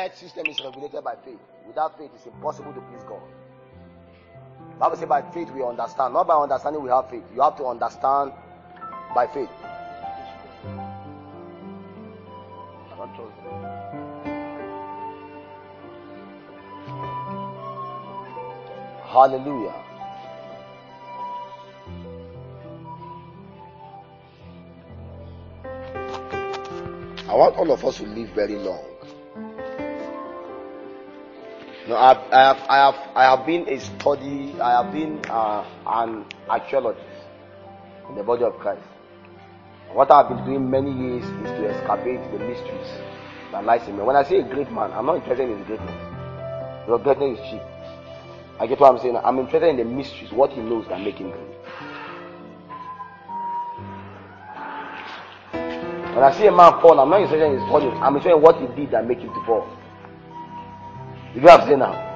earth system is regulated by faith. Without faith, it's impossible to please God. Bible says by faith we understand. Not by understanding we have faith. You have to understand by faith. Hallelujah. I want all of us to live very long. No, I have, I have, I have, I have been a study, I have been uh, an archaeologist in the body of Christ. What I have been doing many years is to excavate the mysteries that lies in me. When I say a great man, I'm not interested in his greatness. Your greatness is cheap. I get what I'm saying. I'm interested in the mysteries, what he knows that make him great. When I see a man fall, I'm not interested in his falling. I'm interested in what he did that make him to fall. You what I'm saying now?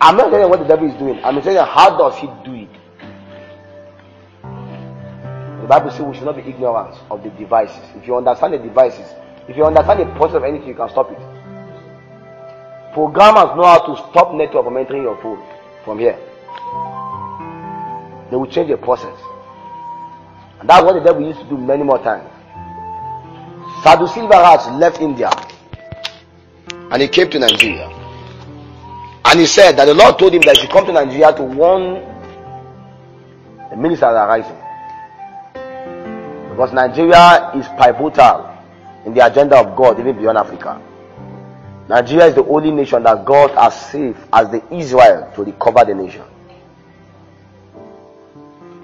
I'm not interested in what the devil is doing. I'm interested in how does he do it. The Bible says we should not be ignorant of the devices. If you understand the devices, if you understand the process of anything, you can stop it. Programmers know how to stop network from entering your phone from here. They will change the process. And that's what the devil used to do many more times. Sadhu Selvaraj left India and he came to Nigeria. And he said that the Lord told him that he should come to Nigeria to warn the ministers that are rising. Because Nigeria is pivotal in the agenda of God, even beyond Africa. Nigeria is the only nation that God has saved as the Israel to recover the nation.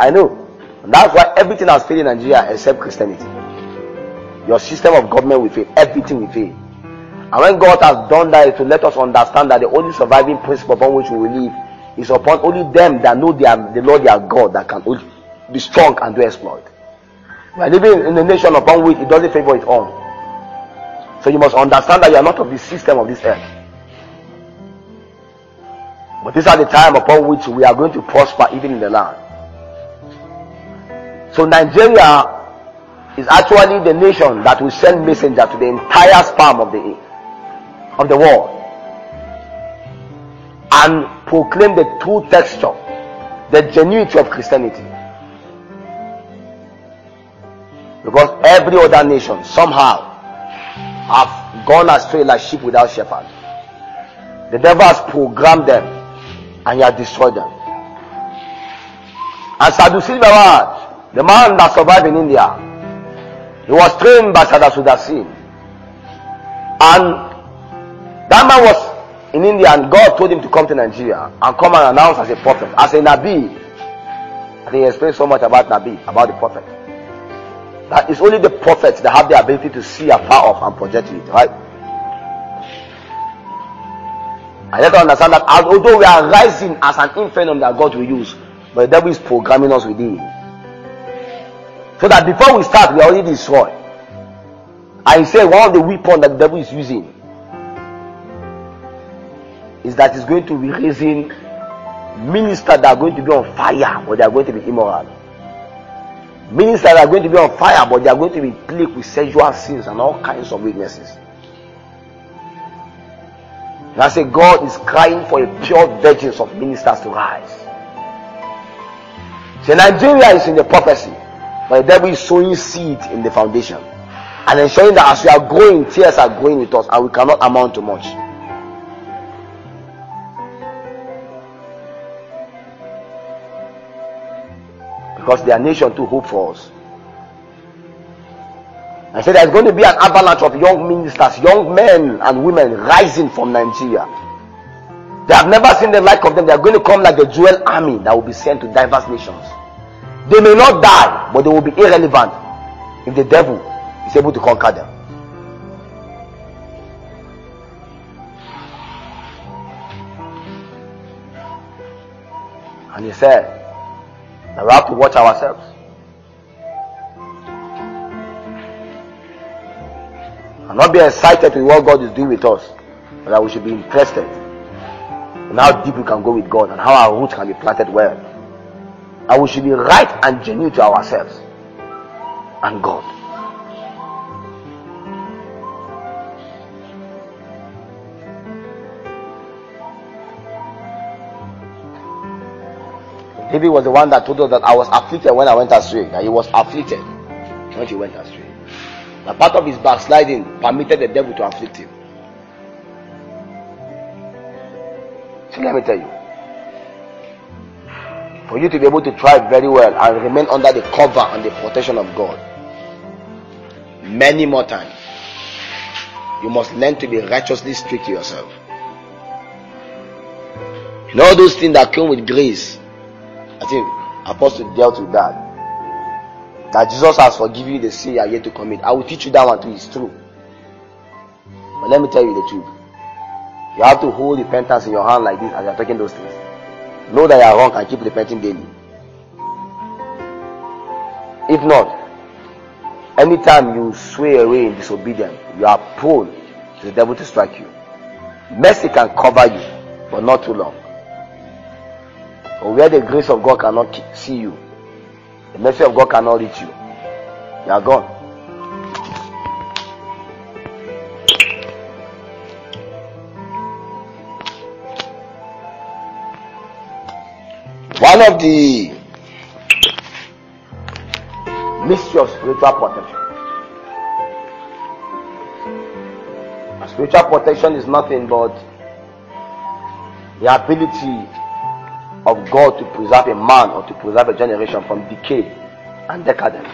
I know. And that's why everything has failed in Nigeria except Christianity. Your system of government will fail. Everything will fail. And when God has done that, to let us understand that the only surviving principle upon which we will live is upon only them that know the Lord their God that can be strong and do exploit. We are living in a nation upon which it doesn't favor its own. So you must understand that you are not of the system of this earth. But these are the time upon which we are going to prosper even in the land. So Nigeria is actually the nation that will send messenger to the entire span of the of the world and proclaim the true texture, the genuinity of Christianity. Because every other nation somehow have gone astray like sheep without shepherd. The devil has programmed them and he has destroyed them. And Sadhu Selvaraj, the man that survived in India, he was trained by Sada Sudasin. And that man was in India and God told him to come to Nigeria and come and announce as a prophet, as a Nabi. Think he explained so much about Nabi, about the prophet. That it's only the prophets that have the ability to see afar off and project it, right? I have to understand that although we are rising as an infernum that God will use, but the devil is programming us within. So that before we start, we are already destroyed. I say one of the weapons that the devil is using is that he's going to be raising ministers that are going to be on fire, but they are going to be immoral. Ministers that are going to be on fire, but they are going to be plagued with sexual sins and all kinds of weaknesses. And I say God is crying for a pure virgins of ministers to rise. So Nigeria is in the prophecy, but the devil is sowing seed in the foundation and ensuring that as we are growing, tears are growing with us, and we cannot amount to much. Because their nation too hope for us. I said there's going to be an avalanche of young ministers, young men and women rising from Nigeria. They have never seen the like of them. They are going to come like a Joel army that will be sent to diverse nations. They may not die, but they will be irrelevant if the devil is able to conquer them. And he said that we have to watch ourselves. And not be excited with what God is doing with us, but that we should be interested in how deep we can go with God and how our roots can be planted well. And we should be right and genuine to ourselves and God. David was the one that told us that I was afflicted when I went astray. That he was afflicted when he went astray. The part of his backsliding permitted the devil to afflict him. So let me tell you. For you to be able to thrive very well and remain under the cover and the protection of God, many more times, you must learn to be righteously strict to yourself. You know those things that come with grace. I think Apostle dealt with that. That Jesus has forgiven you the sin you are yet to commit. I will teach you that one too. It's true. But let me tell you the truth. You have to hold repentance in your hand like this as you are taking those things. Know that you are wrong and keep repenting daily. If not, anytime you sway away in disobedience, you are prone to the devil to strike you. Mercy can cover you, but not too long. Or where the grace of God cannot see you, the mercy of God cannot reach you, you are gone. One of the mystery of spiritual protection. Spiritual protection is nothing but the ability of God to preserve a man or to preserve a generation from decay and decadence.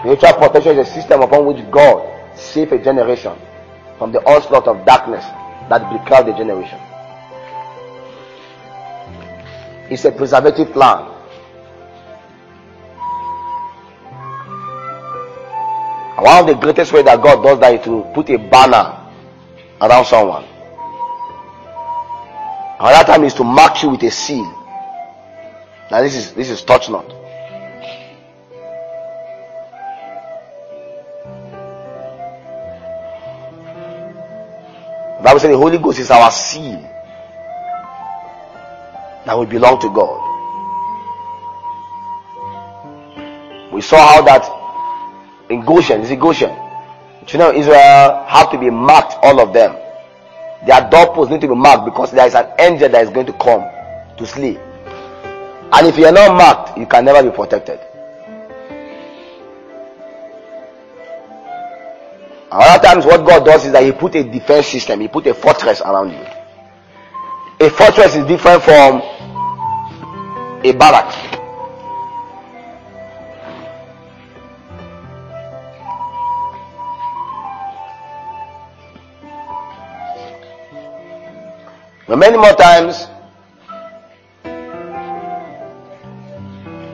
Spiritual protection is a system upon which God saves a generation from the onslaught of darkness that becloud the generation. It's a preservative plan. One of the greatest ways that God does that is to put a banner around someone. Another time is to mark you with a seal. Now this is this is touch not. The Bible says the Holy Ghost is our seal that we belong to God. We saw how that in Goshen, is it Goshen? You know, Israel have to be marked, all of them. Their doorposts need to be marked because there is an angel that is going to come to slay. And if you are not marked, you can never be protected. Other times, what God does is that He put a defense system, He put a fortress around you. A fortress is different from a barrack. Many more times,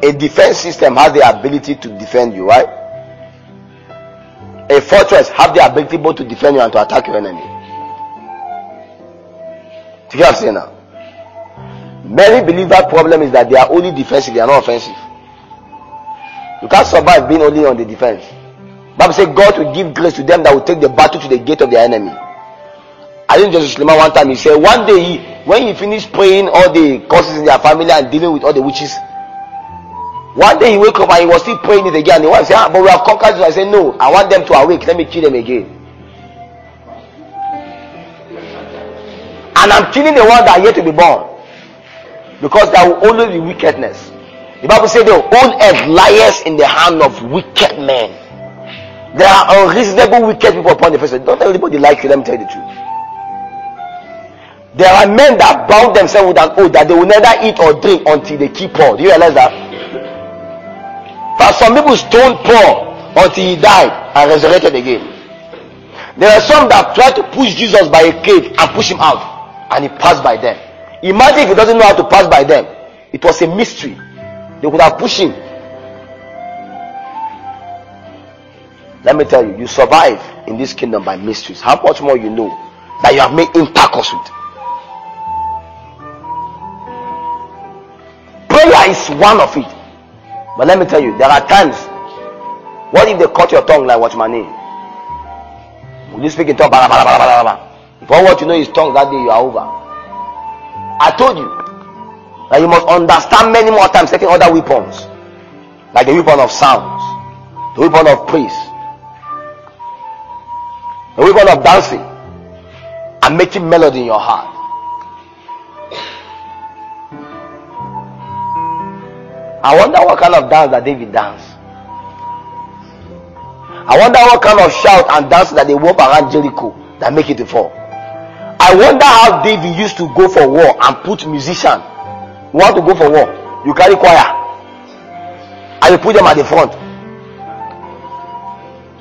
a defense system has the ability to defend you, right? A fortress have the ability both to defend you and to attack your enemy. Do you have now? Many believe that problem is that they are only defensive, they are not offensive. You can't survive being only on the defense. Bible says God will give grace to them that will take the battle to the gate of their enemy. I think Jesus Suleman one time he said one day he, when he finished praying all the curses in their family and dealing with all the witches, one day he woke up and he was still praying it again. The wife said, ah, but we have conquered I said, No, I want them to awake. Let me kill them again. And I'm killing the ones that are yet to be born. Because there will always be wickedness. The Bible says the whole earth lies in the hand of wicked men. There are unreasonable wicked people upon the face Don't everybody like you, let me tell you the truth. There are men that bound themselves with an oath that they will neither eat or drink until they keep Paul. Do you realize that? But some people stoned Paul until he died and resurrected again. There are some that tried to push Jesus by a cave and push him out, and he passed by them. Imagine if he doesn't know how to pass by them. It was a mystery. They could have pushed him. Let me tell you, you survive in this kingdom by mysteries. How much more you know that you have made intercourse with? Prayer is one of it. But let me tell you, there are times. What if they cut your tongue like what's my name? Will you speak in tongue? Blah. If what you know is tongue that day, you are over. I told you that you must understand many more times taking other weapons, like the weapon of sounds, the weapon of praise, the weapon of dancing, and making melody in your heart. I wonder what kind of dance that David danced. I wonder what kind of shout and dance that they walk around Jericho that make it to fall. I wonder how David used to go for war and put musician. You want to go for war? You carry choir. And you put them at the front.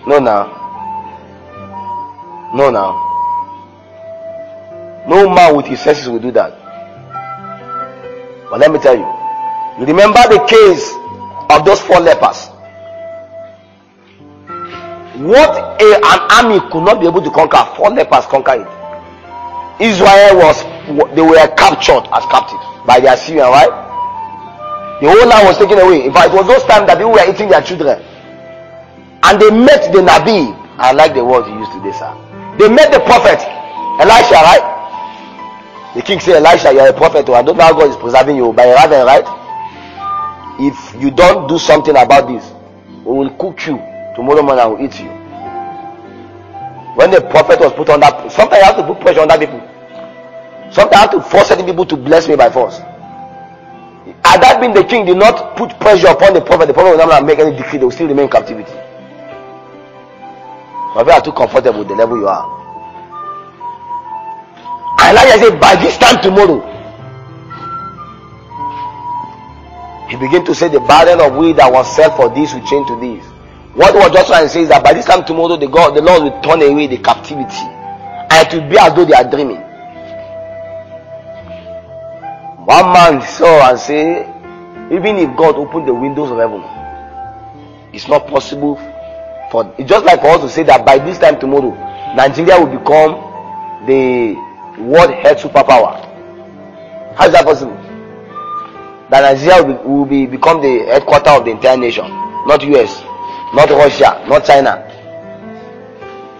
No now. No now. No man with his senses will do that. But let me tell you. Remember the case of those four lepers. What a, an army could not be able to conquer, four lepers conquer it. Israel was they were captured as captives by the Assyrian, right? The whole land was taken away. In fact, it was those times that people were eating their children. And they met the Nabi. I like the words you used today, sir. They met the prophet, Elisha, right? The king said, Elisha, you are a prophet. Oh. I don't know how God is preserving you by rather, right? If you don't do something about this, we will cook you. Tomorrow morning I will eat you. When the prophet was put on that, sometimes I have to put pressure on that people. Sometimes I have to force certain people to bless me by force. Had that been the king did not put pressure upon the prophet, the prophet would not make any decree, they will still remain in captivity. But you are too comfortable with the level you are. And Elijah said, by this time tomorrow, he began to say the burden of we that was set for this will change to this. What was just trying to say is that by this time tomorrow, the God, the Lord will turn away the captivity, and it will be as though they are dreaming. One man saw and say, even if God opened the windows of heaven, it's not possible for it's just like for us to say that by this time tomorrow, Nigeria will become the world head superpower. How is that possible? That Nigeria will, be, will be become the headquarter of the entire nation, not US, not Russia, not China.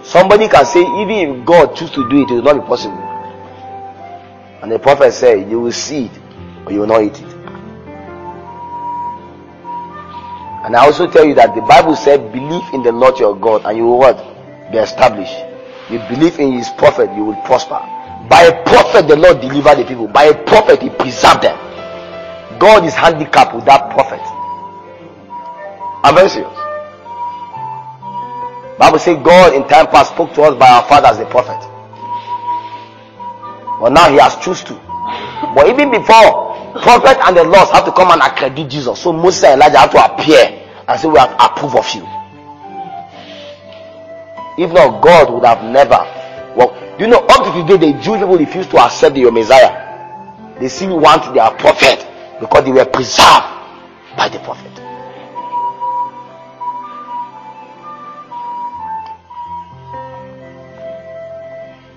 Somebody can say, even if God choose to do it, it will not be possible. And the prophet said, You will see it, but you will not eat it. And I also tell you that the Bible said, Believe in the Lord your God, and you will what? Be established. You believe in his prophet, you will prosper. By a prophet, the Lord delivered the people. By a prophet, he preserved them. God is handicapped with that prophet. I'm very serious. Bible says God in time past spoke to us by our fathers, the prophet. But now he has choose to. But even before, prophet and the laws have to come and accredit Jesus. So Moses and Elijah have to appear and say, We have approve of you. If not, God would have never. Well, you know, up to today, the Jewish people refuse to accept your Messiah. They still want their prophet because they were preserved by the prophet.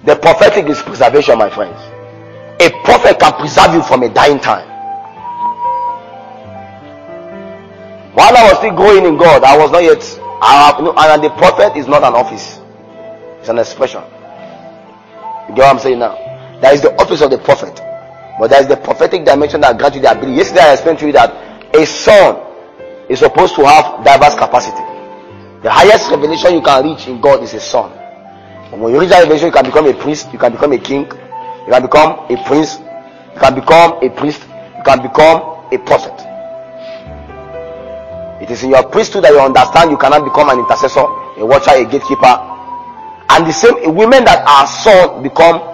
The prophetic is preservation, my friends. A prophet can preserve you from a dying time. While I was still growing in God, I was not yet. I, and the prophet is not an office, it's an expression. You get what I'm saying now? That is the office of the prophet. But there is the prophetic dimension that grants you the ability. Yesterday I explained to you that a son is supposed to have diverse capacity. The highest revelation you can reach in God is a son. And when you reach that revelation, you can become a priest, you can become a king, you can become a prince, you can become a priest, you can become a prophet. It is in your priesthood that you understand you cannot become an intercessor, a watcher, a gatekeeper. And the same women that are sons become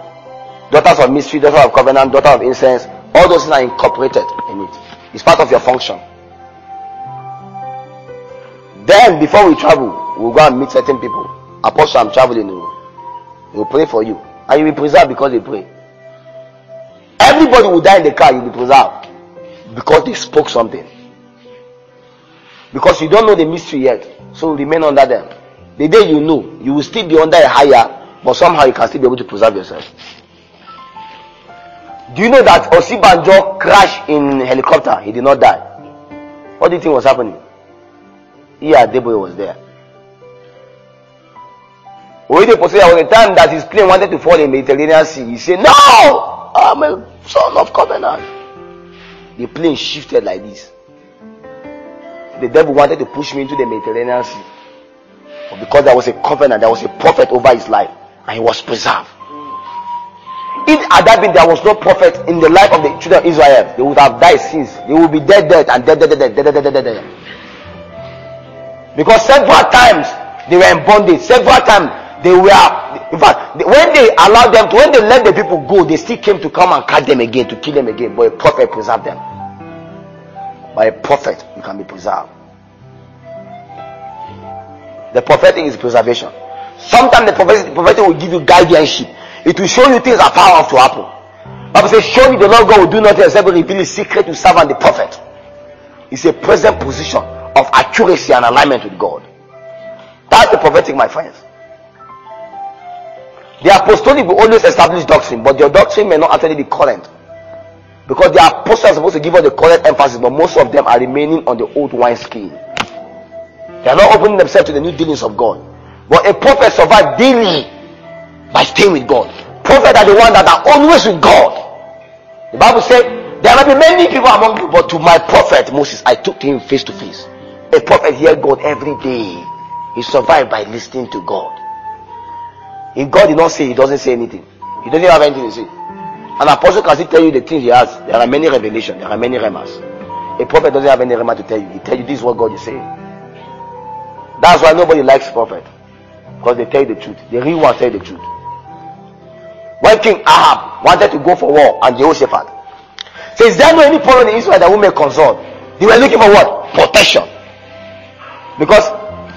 daughters of mystery, daughters of covenant, daughters of incense. All those things are incorporated in it. It's part of your function. Then, before we travel, we'll go and meet certain people. Apostle, I'm traveling. Oh. He will pray for you. And you will preserve because they pray. Everybody will die in the car, you'll be preserved. Because they spoke something. Because you don't know the mystery yet. So remain under them. The day you know, you will still be under a higher, but somehow you can still be able to preserve yourself. Do you know that Osinbajo crashed in helicopter? He did not die. What do you think was happening? Yeah, Deboye was there. When was the time that his plane wanted to fall in Mediterranean Sea. He said, No! I'm a son of covenant. The plane shifted like this. The devil wanted to push me into the Mediterranean Sea. But because there was a covenant, there was a prophet over his life, and he was preserved. It, at there was no prophet in the life of the children of Israel, they would have died since. They would be dead, dead, and dead, dead, dead, dead, dead, dead, dead, dead. Because several times they were in bondage. Several times they were, in fact, when they allowed them to, when they let the people go, they still came to come and catch them again, to kill them again. But a prophet preserved them. By a prophet, you can be preserved. The prophetic is preservation. Sometimes the prophetic, the prophetic will give you guardianship. It will show you things are far off to happen. Bible says, surely the Lord God will do nothing except reveal his secret to serve and the prophet. It's a present position of accuracy and alignment with God. That's the prophetic, my friends. The apostolic will always establish doctrine, but their doctrine may not actually be current. Because the apostles are supposed to give us the correct emphasis, but most of them are remaining on the old wine skin. They are not opening themselves to the new dealings of God. But a prophet survives daily by staying with God. Prophets are the ones that are always with God. The Bible said, There may be many people among you, but to my prophet Moses, I took him face to face. A prophet heard God every day. He survived by listening to God. If God did not say, he doesn't say anything. He doesn't have anything to say. An apostle can still tell you the things he has. There are many revelations. There are many rhemas. A prophet doesn't have any rhema to tell you. He tell you this is what God is saying. That's why nobody likes prophet. Because they tell you the truth. The real ones tell the truth. When King Ahab wanted to go for war and Jehoshaphat says, there no any problem in Israel that may consult? They were looking for what? Protection. Because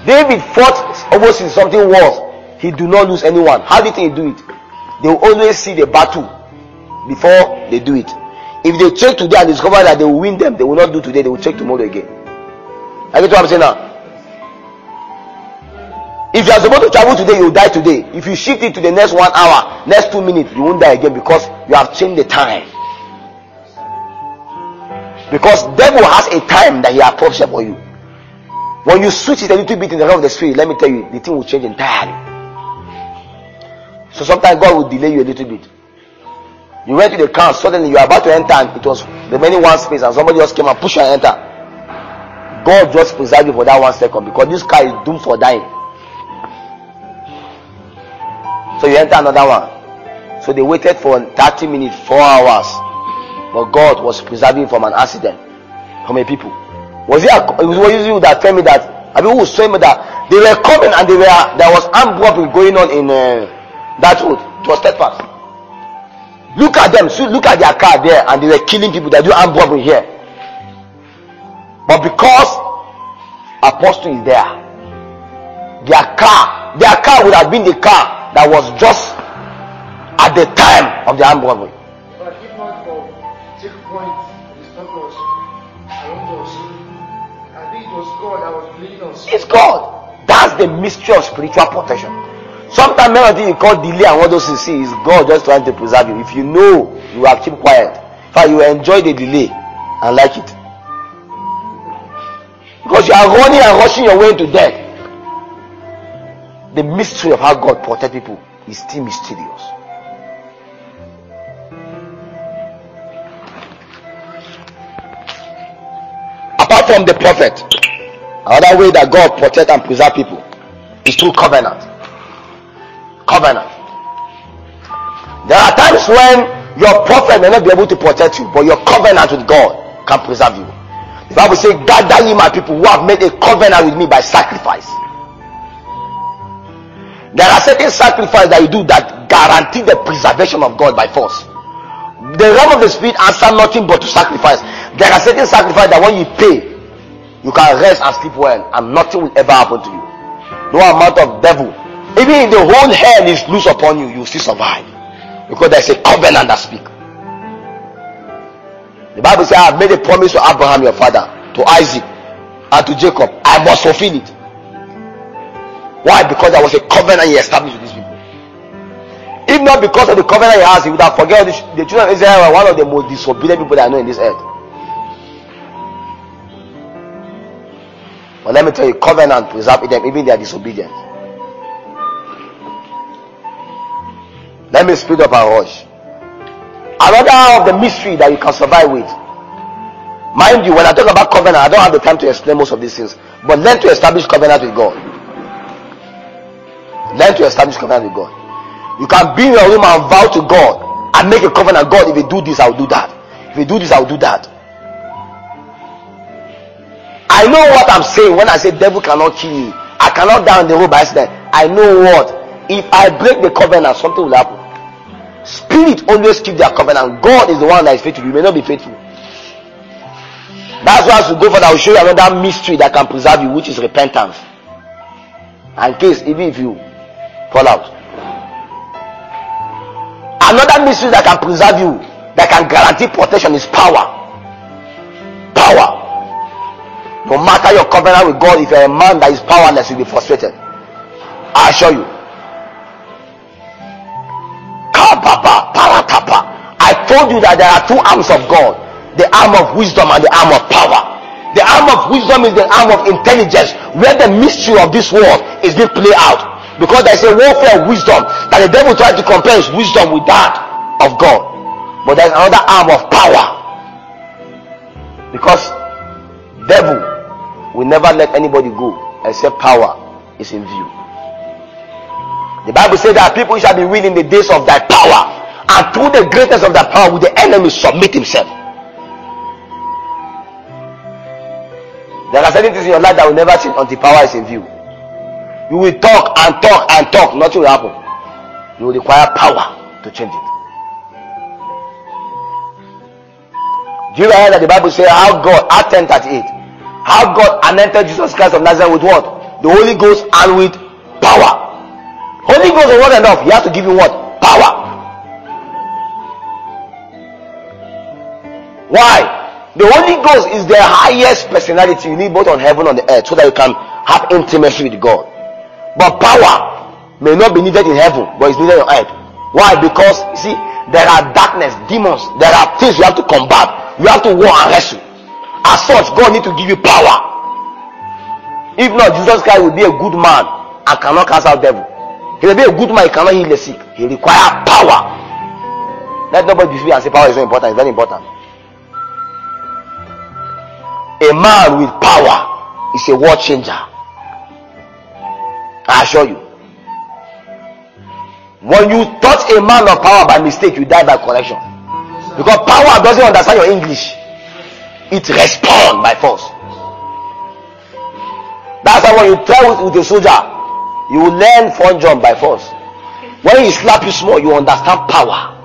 David fought almost in something worse. He do not lose anyone. How do you think he do it? They will always see the battle before they do it. If they check today and discover that they will win them, they will not do today, they will check tomorrow again. I get what I'm saying now? If you are supposed to travel today, you will die today. If you shift it to the next one hour, next two minutes, you won't die again because you have changed the time. Because devil has a time that he prophesied for you. When you switch it a little bit in the realm of the spirit, let me tell you, the thing will change entirely. So sometimes God will delay you a little bit. You went to the car, suddenly you are about to enter, and it was the many one space, and somebody just came and pushed you and enter. God just preserve you for that one second because this car is doomed for dying. So you enter another one. So they waited for 30 minutes, 4 hours. But God was preserving from an accident from a people. Was it, it was you that tell me that I mean who telling me that they were coming and they were there was armed robbery going on in uh, that road. It was steadfast. Look at them, so look at their car there, and they were killing people. They do armed robbery here. But because apostle is there, their car, their car would have been the car that was just at the time of the armed robbery. But if not for checkpoint, the stoppers around us, I think it was God that was leading us. It's God. That's the mystery of spiritual protection. Sometimes many things you call delay and what those you see is God just trying to preserve you. If you know, you have keep quiet. In fact, you enjoy the delay and like it. Because you are running and rushing your way to death. The mystery of how God protect people is still mysterious. Apart from the prophet, another way that God protect and preserve people is through covenant. Covenant. There are times when your prophet may not be able to protect you, but your covenant with God can preserve you. The Bible says, Gather ye my people who have made a covenant with me by sacrifice. There are certain sacrifices that you do that guarantee the preservation of God by force. The realm of the spirit answer nothing but to sacrifice. There are certain sacrifices that when you pay, you can rest and sleep well, and nothing will ever happen to you. No amount of devil, even if the whole hell is loose upon you, you still survive because there's a covenant that speak. The Bible says, "I have made a promise to Abraham your father, to Isaac, and to Jacob. I must fulfill it." Why? Because there was a covenant he established with these people. If not because of the covenant he has, he would have forgotten the, children of Israel were one of the most disobedient people that I know in this earth. But let me tell you, covenant preserve them, even their disobedience. Let me speed up and rush. Another of the mystery that you can survive with. Mind you, when I talk about covenant, I don't have the time to explain most of these things. But learn to establish covenant with God. Learn to establish covenant with God. You can be in your room and vow to God I make a covenant. God, if you do this, I'll do that. If you do this, I'll do that. I know what I'm saying when I say devil cannot kill you. I cannot die on the road by accident. I know what. If I break the covenant, something will happen. Spirit always keep their covenant. God is the one that is faithful. You may not be faithful. That's why as we go for that, I will show you another mystery that can preserve you, which is repentance. And case even if you fall out. Another mystery that can preserve you, that can guarantee protection is power. Power. No matter your covenant with God, if you're a man that is powerless, you'll be frustrated. I assure you. I told you that there are two arms of God the arm of wisdom and the arm of power. The arm of wisdom is the arm of intelligence, where the mystery of this world is being played out. Because there's a warfare of wisdom that the devil tries to compare his wisdom with that of God. But there's another arm of power. Because devil will never let anybody go except power is in view. The Bible says that people shall be winning the days of thy power, and through the greatness of that power will the enemy submit himself. There are certain things in your life that will never change until power is in view. You will talk and talk and talk, nothing will happen. You will require power to change it. Do you realize that the Bible says how God, Act 10 38, how God anointed Jesus Christ of Nazareth with what? The Holy Ghost and with power. Holy Ghost is not enough. He has to give you what? Power. Why? The Holy Ghost is the highest personality you need both on heaven and the earth so that you can have intimacy with God. But power may not be needed in heaven, but it's needed on earth. Why? Because see, there are darkness, demons, there are things you have to combat. You have to war and wrestle. As such, God need to give you power. If not, Jesus Christ will be a good man and cannot cast out devil. He will be a good man, he cannot heal the sick. He require power. Let nobody deceive and say power is not important. It's very important. A man with power is a world changer. I assure you. When you touch a man of power by mistake, you die by correction. Because power doesn't understand your English. It responds by force. That's why when you try with, a soldier, you learn fun jump by force. When he slap you small, you understand power.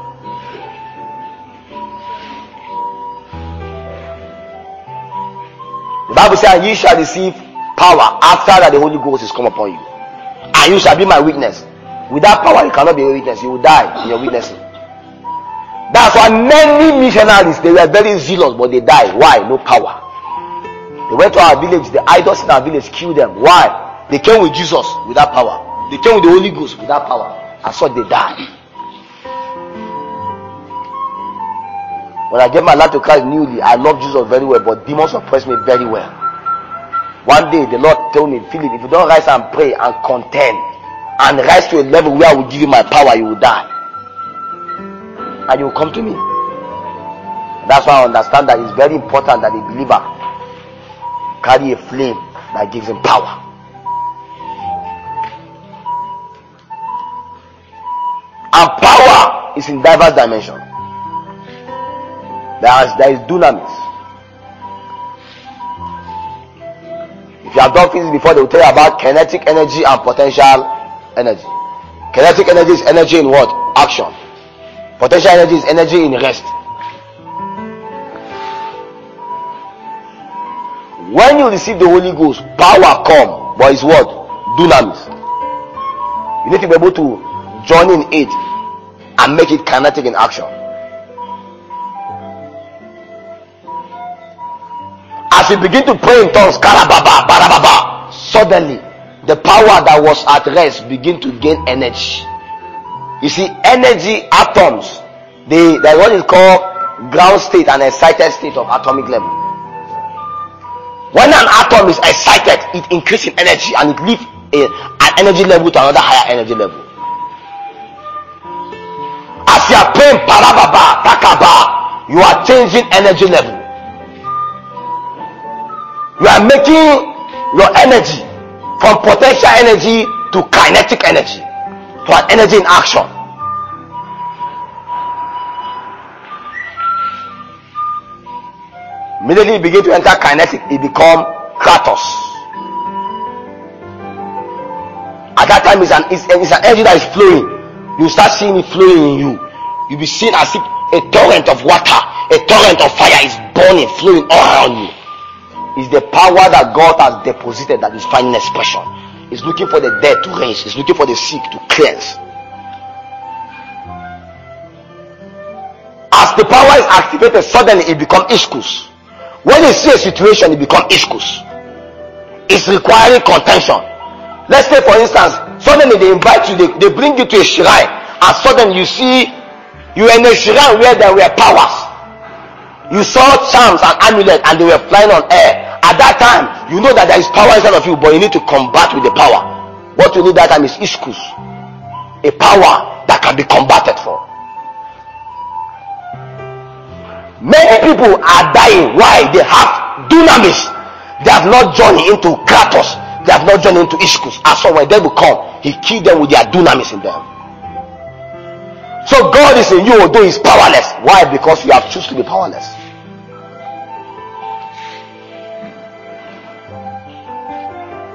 The Bible says, "You shall receive power after that the Holy Ghost is come upon you, and you shall be my witness." Without power, you cannot be a witness. You will die in your witnessing. That's why many missionaries they were very zealous, but they died. Why? No power. They went to our village. The idols in our village killed them. Why? They came with Jesus without power. They came with the Holy Ghost without power. And so they died. When I gave my life to Christ newly, I love Jesus very well, but demons oppressed me very well. One day the Lord told me, Philip, if you don't rise and pray and contend and rise to a level where I will give you my power, you will die. And you will come to me. That's why I understand that it's very important that a believer carry a flame that gives him power. And power is in diverse dimensions. There is, there is dunamis. You have done things before, they will tell you about kinetic energy and potential energy. Kinetic energy is energy in what? Action. Potential energy is energy in rest. When you receive the Holy Ghost, power come, but it's what? Dunamis. You need to be able to join in it and make it kinetic in action. As you begin to pray in tongues, karababa, barababa, suddenly the power that was at rest begin to gain energy. You see, energy atoms, they that's what is called ground state and excited state of atomic level. When an atom is excited, it increases in energy and it lifts an energy level to another higher energy level. As you are praying parababa, takaba, you are changing energy level. You are making your energy from potential energy to kinetic energy, to an energy in action. Immediately you begin to enter kinetic, it become Kratos. At that time, it's an, it's, it's an energy that is flowing. You start seeing it flowing in you. You'll be seen as if a torrent of water, a torrent of fire is burning, flowing all around you. It's the power that God has deposited that is finding expression. It's looking for the dead to raise, it's looking for the sick to cleanse. As the power is activated, suddenly it becomes ischus. When you see a situation, it becomes ischus. It's requiring contention. Let's say, for instance, suddenly they invite you, they, they bring you to a shrine, and suddenly you see you are in a shrine where there were powers. You saw charms and amulets, and they were flying on air. At that time, you know that there is power inside of you, but you need to combat with the power. What you need that time is ischus, a power that can be combated for. Many people are dying. Why? They have dunamis. They have not journeyed into Kratos. They have not journeyed into Ischus. As so when they will come, he killed them with their dunamis in them. So God is in you, although he's powerless. Why? Because you have chosen to be powerless.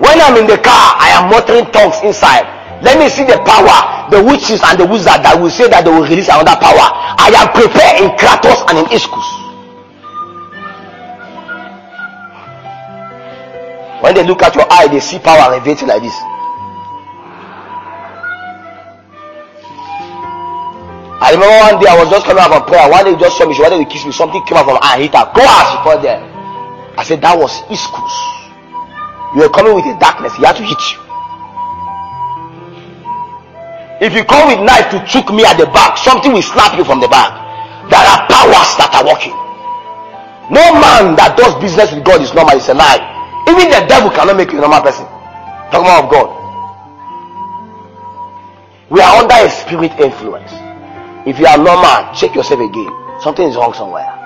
When I'm in the car, I am muttering tongues inside. Let me see the power, the witches and the wizards that will say that they will release another power. I am prepared in Kratos and in Ischus. When they look at your eye, they see power elevating like this. I remember one day I was just coming out from prayer. One day he just saw me. She wanted to kiss me. Something came out from her and hit her. Go out, she fell there. I said, That was Ischus. You are coming with a darkness. He had to hit you. If you come with knife to choke me at the back, something will snap you from the back. There are powers that are working. No man that does business with God is normal. It's a lie. Even the devil cannot make you a normal person. Talking about God. We are under a spirit influence. If you are normal, check yourself again. Something is wrong somewhere.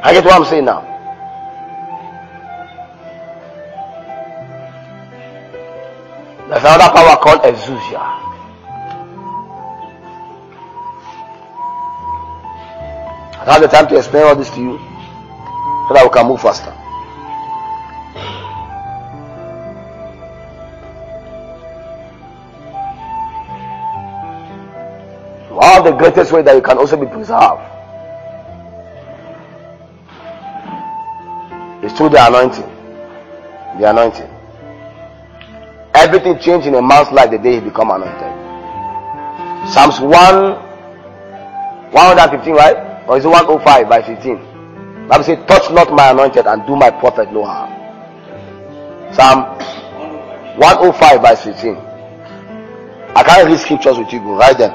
I get what I'm saying now. There's another power called exousia. I don't have the time to explain all this to you so that we can move faster. One of the greatest ways that you can also be preserved through the anointing. The anointing. Everything changed in a man's life the day he become anointed. Psalms 1 115, right? Or is it 105 by 15? Bible says, Touch not my anointed and do my prophet no harm. Psalm 105 by 15. I can't read scriptures with you, but write them.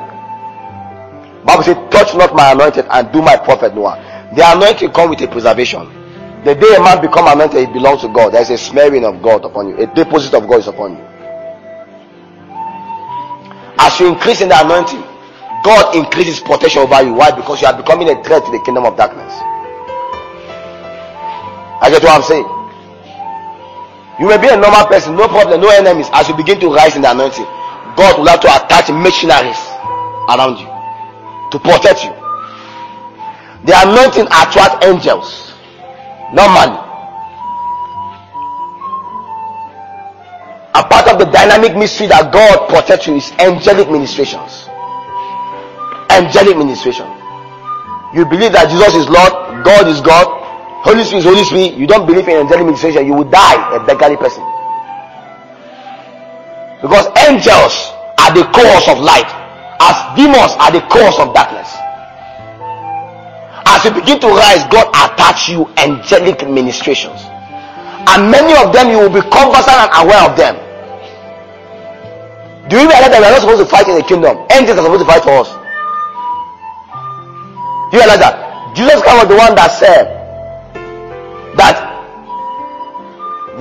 Bible says, Touch not my anointed and do my prophet no harm. The anointing come with a preservation. The day a man become anointed, it belongs to God. There is a smearing of God upon you. A deposit of God is upon you. As you increase in the anointing, God increases protection over you. Why? Because you are becoming a threat to the kingdom of darkness. I get what I'm saying. You may be a normal person, no problem, no enemies. As you begin to rise in the anointing, God will have to attach missionaries around you to protect you. The anointing attract angels normally. A part of the dynamic mystery that God protects you is angelic ministrations. Angelic ministration. You believe that Jesus is Lord, God is God, Holy Spirit is Holy Spirit. You don't believe in angelic ministration, you will die a beggarly person. Because angels are the cause of light, as demons are the cause of darkness. As you begin to rise, God attach you angelic ministrations. And many of them you will be conversant and aware of them. Do you realize that we are not supposed to fight in the kingdom? Angels are supposed to fight for us. Do you realize that? Jesus Christ was the one that said that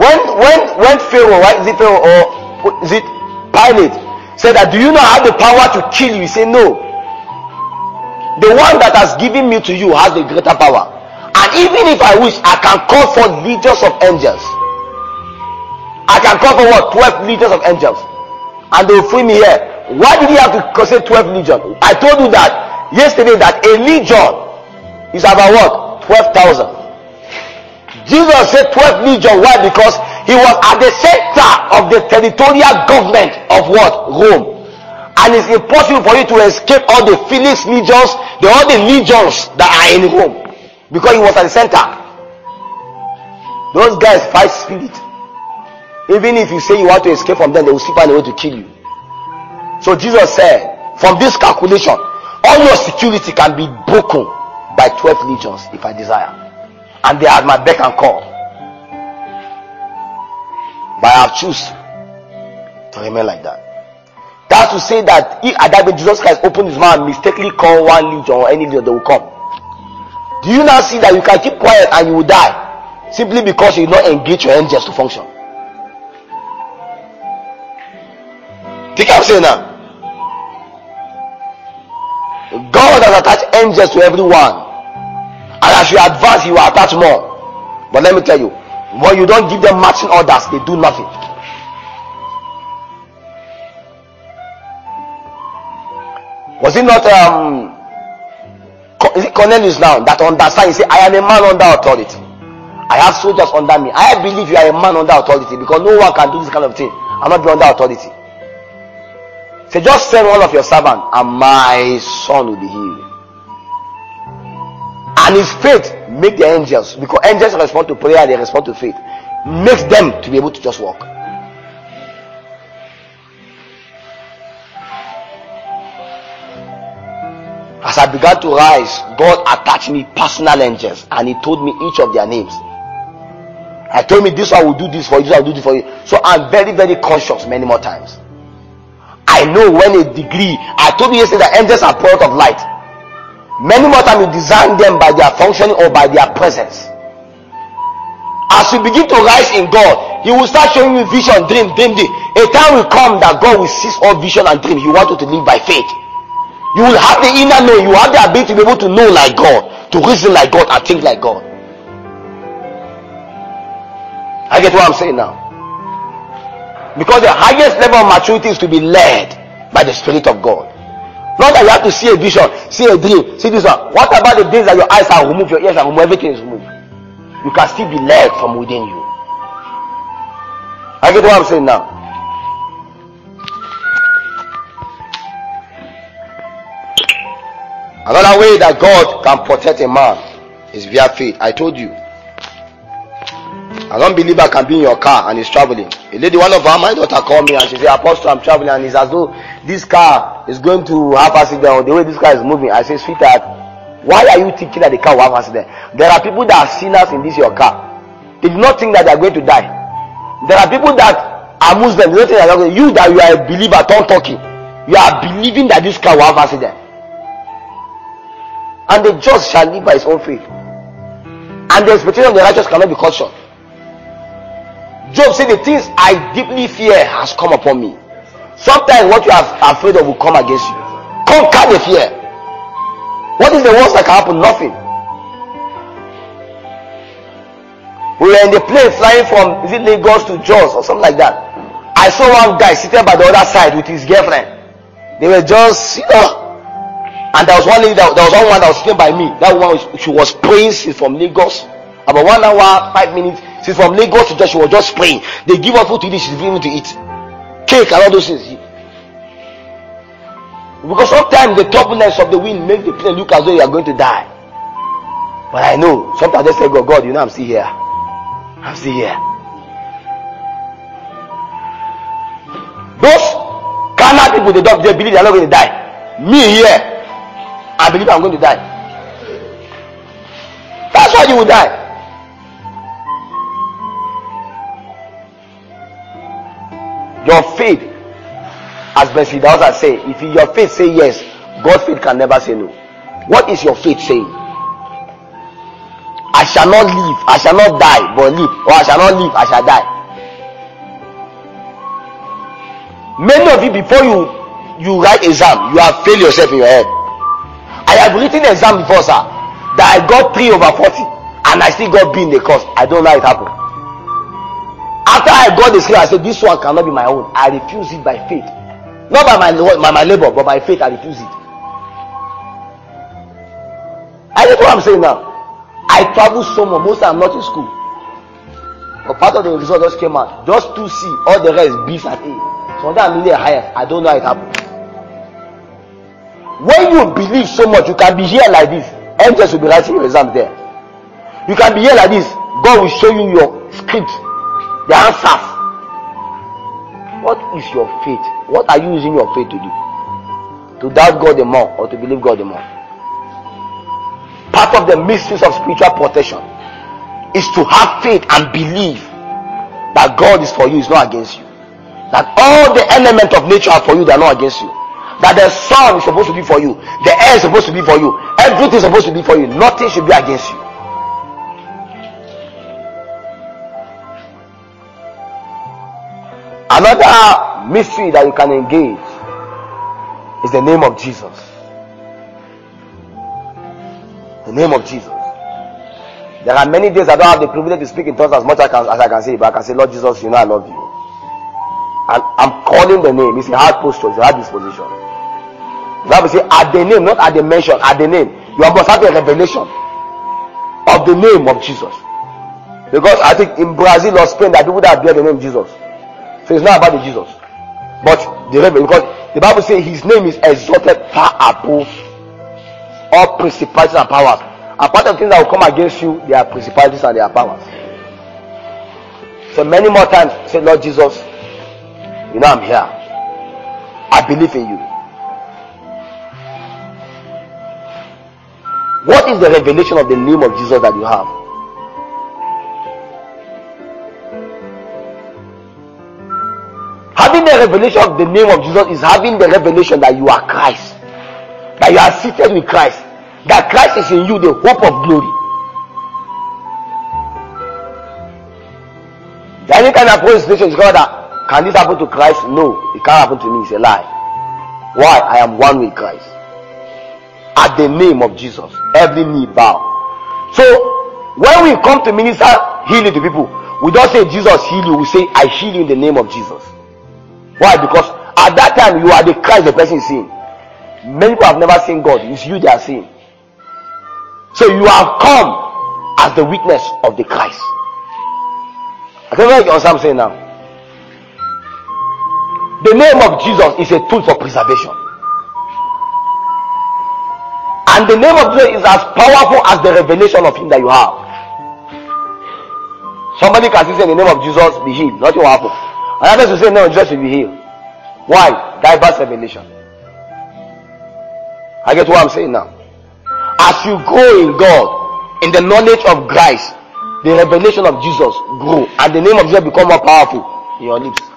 when when when Pharaoh, right? Is it Pharaoh or is it Pilate? Said that do you not have the power to kill you? He said, No. The one that has given me to you has the greater power. And even if I wish, I can call for legions of angels. I can call for what? 12 legions of angels. And they will free me here. Why did he have to say 12 legions? I told you that yesterday that a legion is about what? 12,000. Jesus said 12 legion. Why? Because he was at the center of the territorial government of what? Rome. And it's impossible for you to escape all the Felix legions, the all the legions that are in Rome. Because he was at the center. Those guys fight spirit. Even if you say you want to escape from them, they will still find a way to kill you. So Jesus said, from this calculation, all your security can be broken by 12 legions if I desire. And they are at my beck and call. But I have choose to remain like that. That's to say that if at that Jesus Christ opened his mouth and mistakenly call one legion or any legion, they will come. Do you now see that you can keep quiet and you will die simply because you do not engage your angels to function? Think I'm saying now. God has attached angels to everyone. And as you advance, you will attach more. But let me tell you, when you don't give them matching orders, they do nothing. Was it not um is it Cornelius now that understand? He say, I am a man under authority. I have soldiers under me. I believe you are a man under authority because no one can do this kind of thing. I'm not under authority. Say, just send one of your servants, and my son will be healed. And his faith make the angels, because angels respond to prayer, they respond to faith, makes them to be able to just walk. As I began to rise, God attached me personal angels and He told me each of their names. I told me this I will do this for you, this I will do this for you. So I'm very, very conscious many more times. I know when a degree, I told you yesterday that angels are product of light. Many more times you design them by their functioning or by their presence. As you begin to rise in God, He will start showing you vision, dream, dream, dream. A time will come that God will cease all vision and dream. He wants you to live by faith. You will have the inner knowing. You have the ability to be able to know like God, to reason like God, and think like God. I get what I'm saying now. Because the highest level of maturity is to be led by the Spirit of God. Not that you have to see a vision, see a dream, see this one. What about the days that your eyes are removed, your ears are removed, everything is removed? You can still be led from within you. I get what I'm saying now. Another way that God can protect a man is via faith. I told you. An unbeliever can be in your car and is traveling. A lady, one of our my daughter called me and she said, Apostle, I'm traveling and it's as though this car is going to have accident the way this car is moving. I say, sweetheart, why are you thinking that the car will have accident? There are people that are sinners in this your car. They do not think that they are going to die. There are people that are Muslims. They don't think that you that you are a believer, don't talking. You are believing that this car will have accident. And the just shall live by his own faith. And the expectation of the righteous cannot be cut short. Job said, The things I deeply fear has come upon me. Sometimes what you are afraid of will come against you. Conquer the fear. What is the worst that can happen? Nothing. We were in the plane flying from is it Lagos to Jos or something like that. I saw one guy sitting by the other side with his girlfriend. They were just, you know, and there was one lady that there was one woman that was sitting by me. That one she was praying she's from Lagos. About one hour, five minutes. She's from Lagos to just she was just praying. They give her food to eat, she's giving to eat. Cake and all those things. Because sometimes the turbulence of the wind makes the plane look as though you are going to die. But I know sometimes they say, God, God, you know I'm still here. I'm still here. Those carnal people, they don't they believe they are not going to die. Me here, I believe I'm going to die. That's why you will die. Your faith, as Bessie Dawson say, if your faith say yes, God's faith can never say no. What is your faith saying? I shall not live, I shall not die, but live, or I shall not live, I shall die. Many of you, before you you write exam, you have failed yourself in your head. I have written exam before, sir, that I got 3 over 40 and I still got B in the course. I don't know how it happened. After I got the skill, I said, This one cannot be my own. I refuse it by faith. Not by my, my, my labor, but by faith, I refuse it. I get what I'm saying now. I travel so much. Most I'm not in school. But part of the result just came out. Just to see all the rest B's and A. So that I'm really higher. I don't know how it happened. When you believe so much, you can be here like this. Angels will be writing your exam there. You can be here like this. God will show you your script, the answers. What is your faith? What are you using your faith to do? To doubt God the more or to believe God the more? Part of the mysteries of spiritual protection is to have faith and believe that God is for you, is not against you. That all the elements of nature are for you, they are not against you. That the sun is supposed to be for you, the air is supposed to be for you, everything is supposed to be for you, nothing should be against you. Another mystery that you can engage is the name of Jesus. The name of Jesus. There are many days I don't have the privilege to speak in tongues as much as I can, as I can say, but I can say, Lord Jesus, you know I love you. And I'm calling the name. It's a hard posture, it's a hard disposition. Bible say at the name, not at the mention, at the name. You must have a revelation of the name of Jesus. Because I think in Brazil or Spain, that people that bear the name Jesus. So it's not about the Jesus. But the revelation, because the Bible says his name is exalted far above all principalities and powers. And part of things that will come against you, they are principalities and they are powers. So many more times, say, Lord Jesus, you know I'm here. I believe in you. What is the revelation of the name of Jesus that you have? Having the revelation of the name of Jesus is having the revelation that you are Christ, that you are seated with Christ, that Christ is in you, the hope of glory. Any kind of situation is called that can this happen to Christ? No, it can't happen to me. It's a lie. Why? I am one with Christ. At the name of Jesus, every knee bow. So when we come to minister healing to people, we don't say Jesus heal you, we say I heal you in the name of Jesus. Why? Because at that time you are the Christ the person is seeing. Many people have never seen God, it's you they are seeing. So you have come as the witness of the Christ. I don't know what I'm saying now. The name of Jesus is a tool for preservation. And the name of Jesus is as powerful as the revelation of Him that you have. Somebody can say in the name of Jesus be healed. Nothing will happen. Another person say no, Jesus will be healed. Why? Diverse revelation. I get what I'm saying now. As you grow in God, in the knowledge of Christ, the revelation of Jesus grow, and the name of Jesus become more powerful in your lips.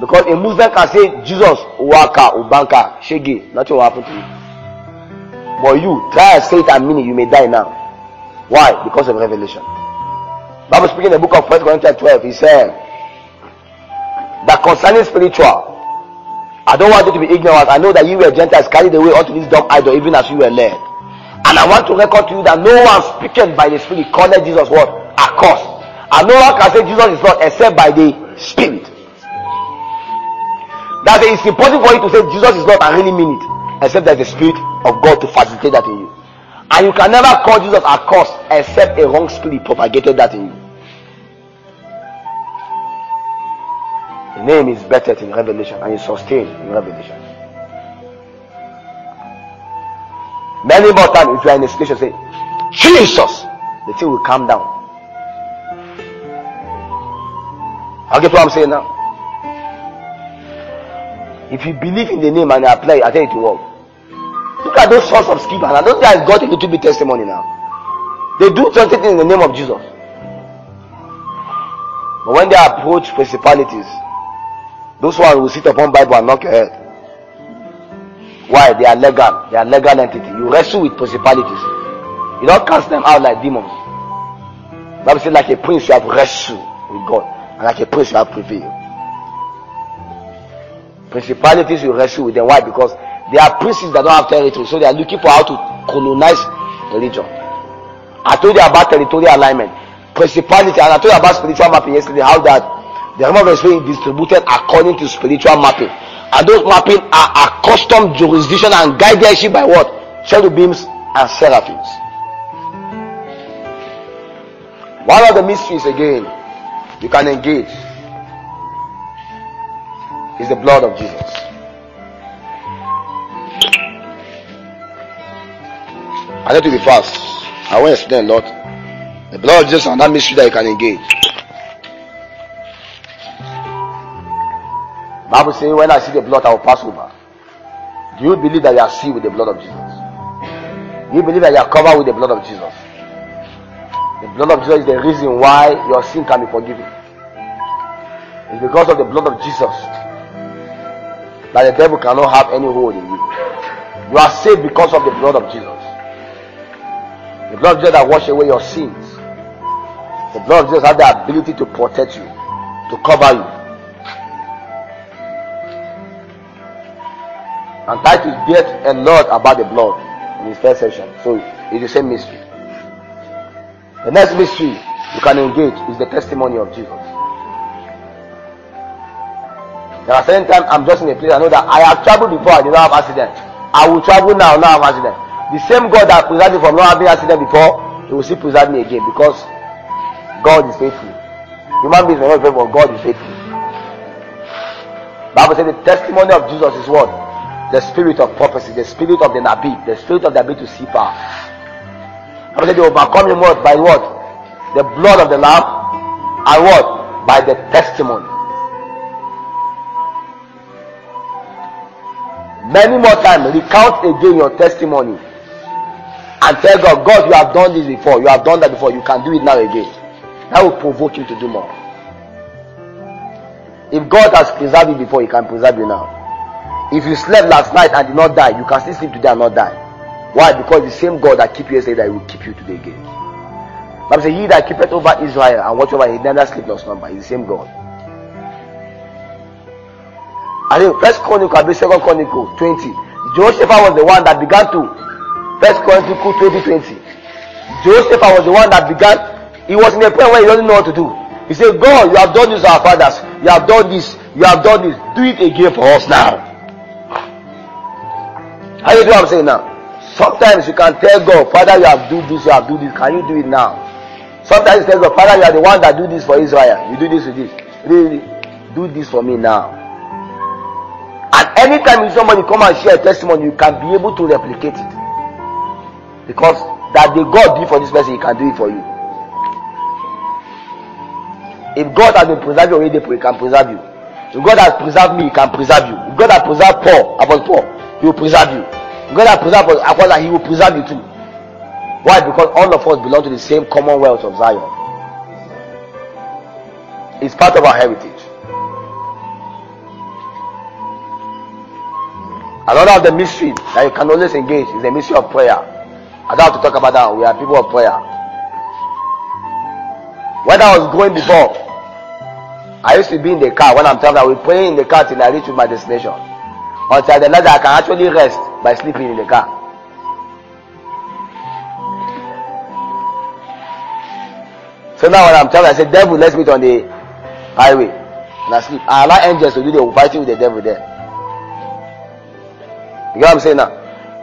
Because a Muslim can say Jesus, Waka, Ubanka, Shege, nothing will happen to you. But you try and say it and mean it, you may die now. Why? Because of revelation. Bible speaking in the book of 1 Corinthians 12, he said that concerning spiritual, I don't want you to be ignorant. I know that you were Gentiles carried away unto this dumb idol, even as you were led. And I want to record to you that no one speaking by the Spirit called Jesus what? Accursed. And no one can say Jesus is not except by the Spirit. That it's important for you to say Jesus is not and really mean it, except there's the Spirit of God to facilitate that in you. And you can never call Jesus a curse except a wrong spirit propagated that in you. The name is better in revelation and is sustained in revelation. Many more times, if you are in a situation, say, Jesus, the thing will calm down. I get what I'm saying now. If you believe in the name and apply it, I tell you to work. Look at those sorts of Sceva. I don't think I got a little bit testimony now. They do something in the name of Jesus. But when they approach principalities, those ones will sit upon Bible and knock your head. Why? They are legal. They are legal entity. You wrestle with principalities. You don't cast them out like demons. Bible says like a prince you have wrestled with God. And like a prince you have prevailed. Principalities you wrestle with them. Why? Because they are princes that don't have territory. So they are looking for how to colonize religion. I told you about territorial alignment. Principality. And I told you about spiritual mapping yesterday. How that the realm of spirit is distributed according to spiritual mapping. And those mapping are accustomed jurisdiction and guidance by what? cherubims, and seraphims. One of the mysteries again you can engage is the blood of Jesus. I need to be fast. I want to explain a lot. The blood of Jesus and that mystery that you can engage. Bible says, when I see the blood, I will pass over. Do you believe that you are sealed with the blood of Jesus? Do you believe that you are covered with the blood of Jesus? The blood of Jesus is the reason why your sin can be forgiven. It's because of the blood of Jesus that the devil cannot have any hold in you. You are saved because of the blood of Jesus. The blood of Jesus that washes away your sins. The blood of Jesus has the ability to protect you, to cover you. And Titus get a lot about the blood in his first session. So it's the same mystery. The next mystery you can engage is the testimony of Jesus. There are certain times I'm just in a place I know that I have traveled before I did not have accident. I will travel now, not have accident. The same God that preserved me from not having accident before, He will still preserve me again because God is faithful. Human beings are not faithful, God is faithful. Bible says the testimony of Jesus is what? The spirit of prophecy, the spirit of the Nabi, the spirit of the ability to see far. Bible says they overcome him what? By what? The blood of the Lamb and what? By the testimony. Many more times, recount again your testimony and tell God, God, you have done this before, you have done that before, you can do it now again. That will provoke you to do more. If God has preserved you before, He can preserve you now. If you slept last night and did not die, you can still sleep today and not die. Why? Because the same God that keep you yesterday that will keep you today again. Bible says, He that keepeth over Israel and watch over, He never sleep nor slumber. He's the same God. I think First Chronicle, I believe Second Chronicle 20. Jehoshaphat was the one that began to. First Chronicle 20 20. Jehoshaphat was the one that began. He was in a point where he doesn't know what to do. He said, God, you have done this to our fathers. You have done this. You have done this. Do it again for us now. How you do what I'm saying now? Sometimes you can tell God, Father, you have do this, you have do this. Can you do it now? Sometimes you tell God, Father, you are the one that do this for Israel. You do this with this. Really, do this for me now. Anytime somebody come and share a testimony, you can be able to replicate it. Because that the God did for this person, he can do it for you. If God has been preserved you already, he can preserve you. If God has preserved me, he can preserve you. If God has preserved Paul, Apostle Paul, he will preserve you. If God has preserved Apostle, he will preserve you too. Why? Because all of us belong to the same commonwealth of Zion. It's part of our heritage. Another of the mystery that you can always engage is the mystery of prayer. I don't have to talk about that. We are people of prayer. When I was going before, I used to be in the car when I'm traveling. I will pray in the car till I reach my destination. Until the night I can actually rest by sleeping in the car. So now when I'm traveling, I say, Devil, let's meet on the highway. And I sleep. I allow angels to do the fighting with the devil there. You know what I'm saying now?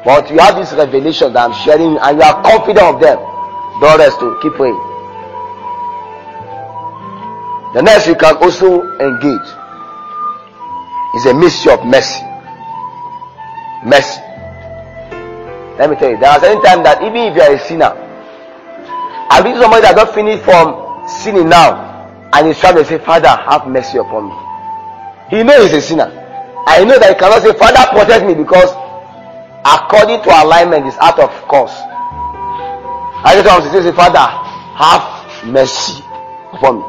But you have this revelation that I'm sharing and you are confident of them. Don't rest to keep praying. The next you can also engage is a mystery of mercy. Mercy. Let me tell you, there are certain times that even if you are a sinner, I meet somebody that got finished from sinning now, and he's trying to say, Father, have mercy upon me. He knows he's a sinner. I know that he cannot say, Father, protect me because according to alignment is out of course. I just want to say, Father, have mercy upon me.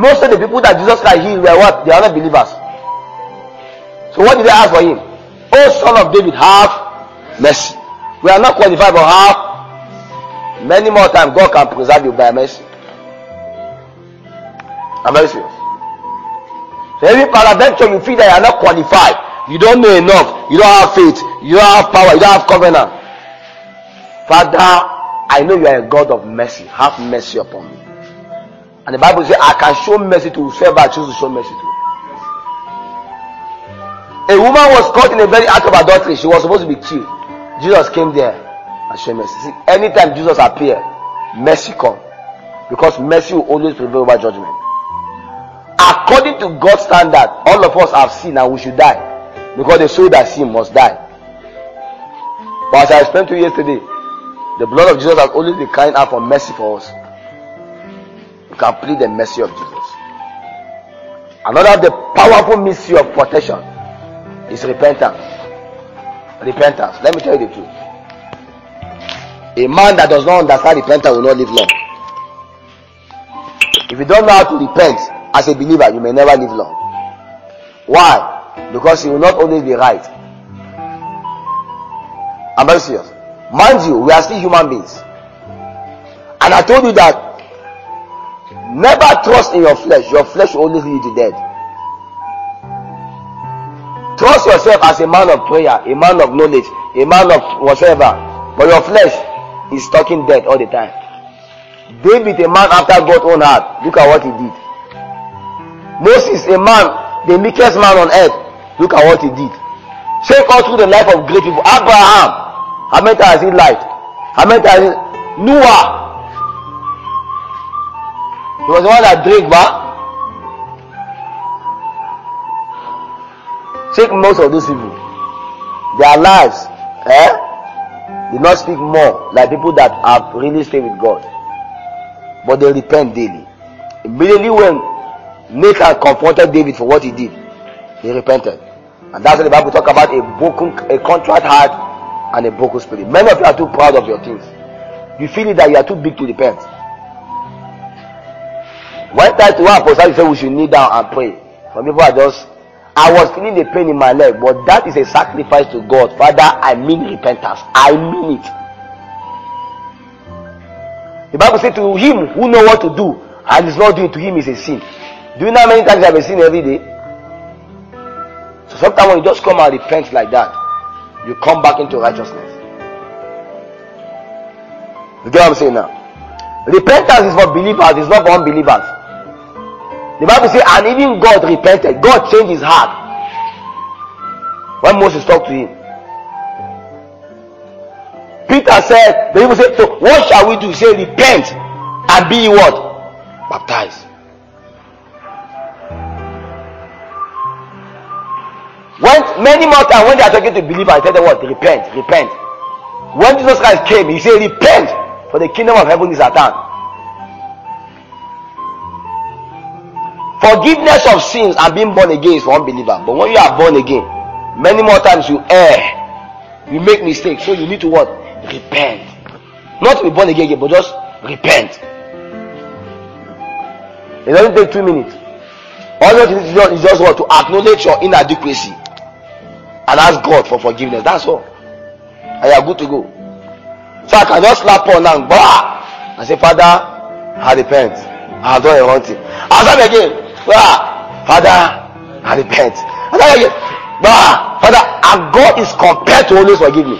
Most of the people that Jesus Christ healed were what? They are not believers. So what did they ask for him? Oh son of David, have mercy. We are not qualified for have many more times God can preserve you by mercy. I'm very serious. So every paraventure you feel that you are not qualified, you don't know enough, you don't have faith, you don't have power, you don't have covenant. Father, I know you are a God of mercy. Have mercy upon me. And the Bible says, I can show mercy to whoever I choose to show mercy to. A woman was caught in a very act of adultery. She was supposed to be killed. Jesus came there and showed mercy. See, anytime Jesus appeared, mercy come. Because mercy will always prevail over judgment. According to God's standard, all of us have sinned and we should die. Because the soul that sin must die. But as I explained to you yesterday, the blood of Jesus has always been crying out for mercy for us. You can plead the mercy of Jesus. Another the powerful mystery of protection is repentance. Repentance. Let me tell you the truth. A man that does not understand repentance will not live long. If you don't know how to repent as a believer, you may never live long. Why? Because you will not always be right. I'm very serious. Mind you, we are still human beings. And I told you that never trust in your flesh. Your flesh will always lead you to death. Trust yourself as a man of prayer, a man of knowledge, a man of whatever. But your flesh is talking death all the time. David, a man after God's own heart, look at what he did. Moses, a man, the meekest man on earth, look at what he did. Take us through the life of great people. Abraham, how many times he lied? How many times? Noah. He was the one that drank, but take most of those people. Their lives, eh, did not speak more like people that have really stayed with God. But they repent daily. Immediately when Nathan confronted David for what he did, he repented. And that's what the Bible talk about a broken, a contrite heart and a broken spirit. Many of you are too proud of your things. You feel that you are too big to repent. One time to one apostle, said we should kneel down and pray. Some people are just, I was feeling the pain in my leg, but that is a sacrifice to God. Father, I mean repentance. I mean it. The Bible says to him who know what to do and is not doing to him is a sin. Do you know how many times I have a sin every day? So sometimes when you just come and repent like that, you come back into righteousness. You get what I'm saying now? Repentance is for believers, it's not for unbelievers. The Bible says, and even God repented. God changed his heart. When Moses talked to him. Peter said, the people said, so what shall we do? He said, repent and be what? Baptized. When many more times when they are talking to believers, I tell them what? Repent, repent. When Jesus Christ came, he said, Repent, for the kingdom of heaven is at hand. Forgiveness of sins and being born again is for unbeliever. But when you are born again, many more times you err, you make mistakes. So you need to what? Repent. Not to be born again, but just repent. It doesn't take two minutes. All you need to do is just what? To acknowledge your inadequacy and ask God for forgiveness. That's all. And you are good to go. So I can just slap on and bah, and say, Father, I repent. I have done a wrong thing. I'll start again. Bah, Father, I repent. And then again. Bah, Father, and God is compelled to always forgive me.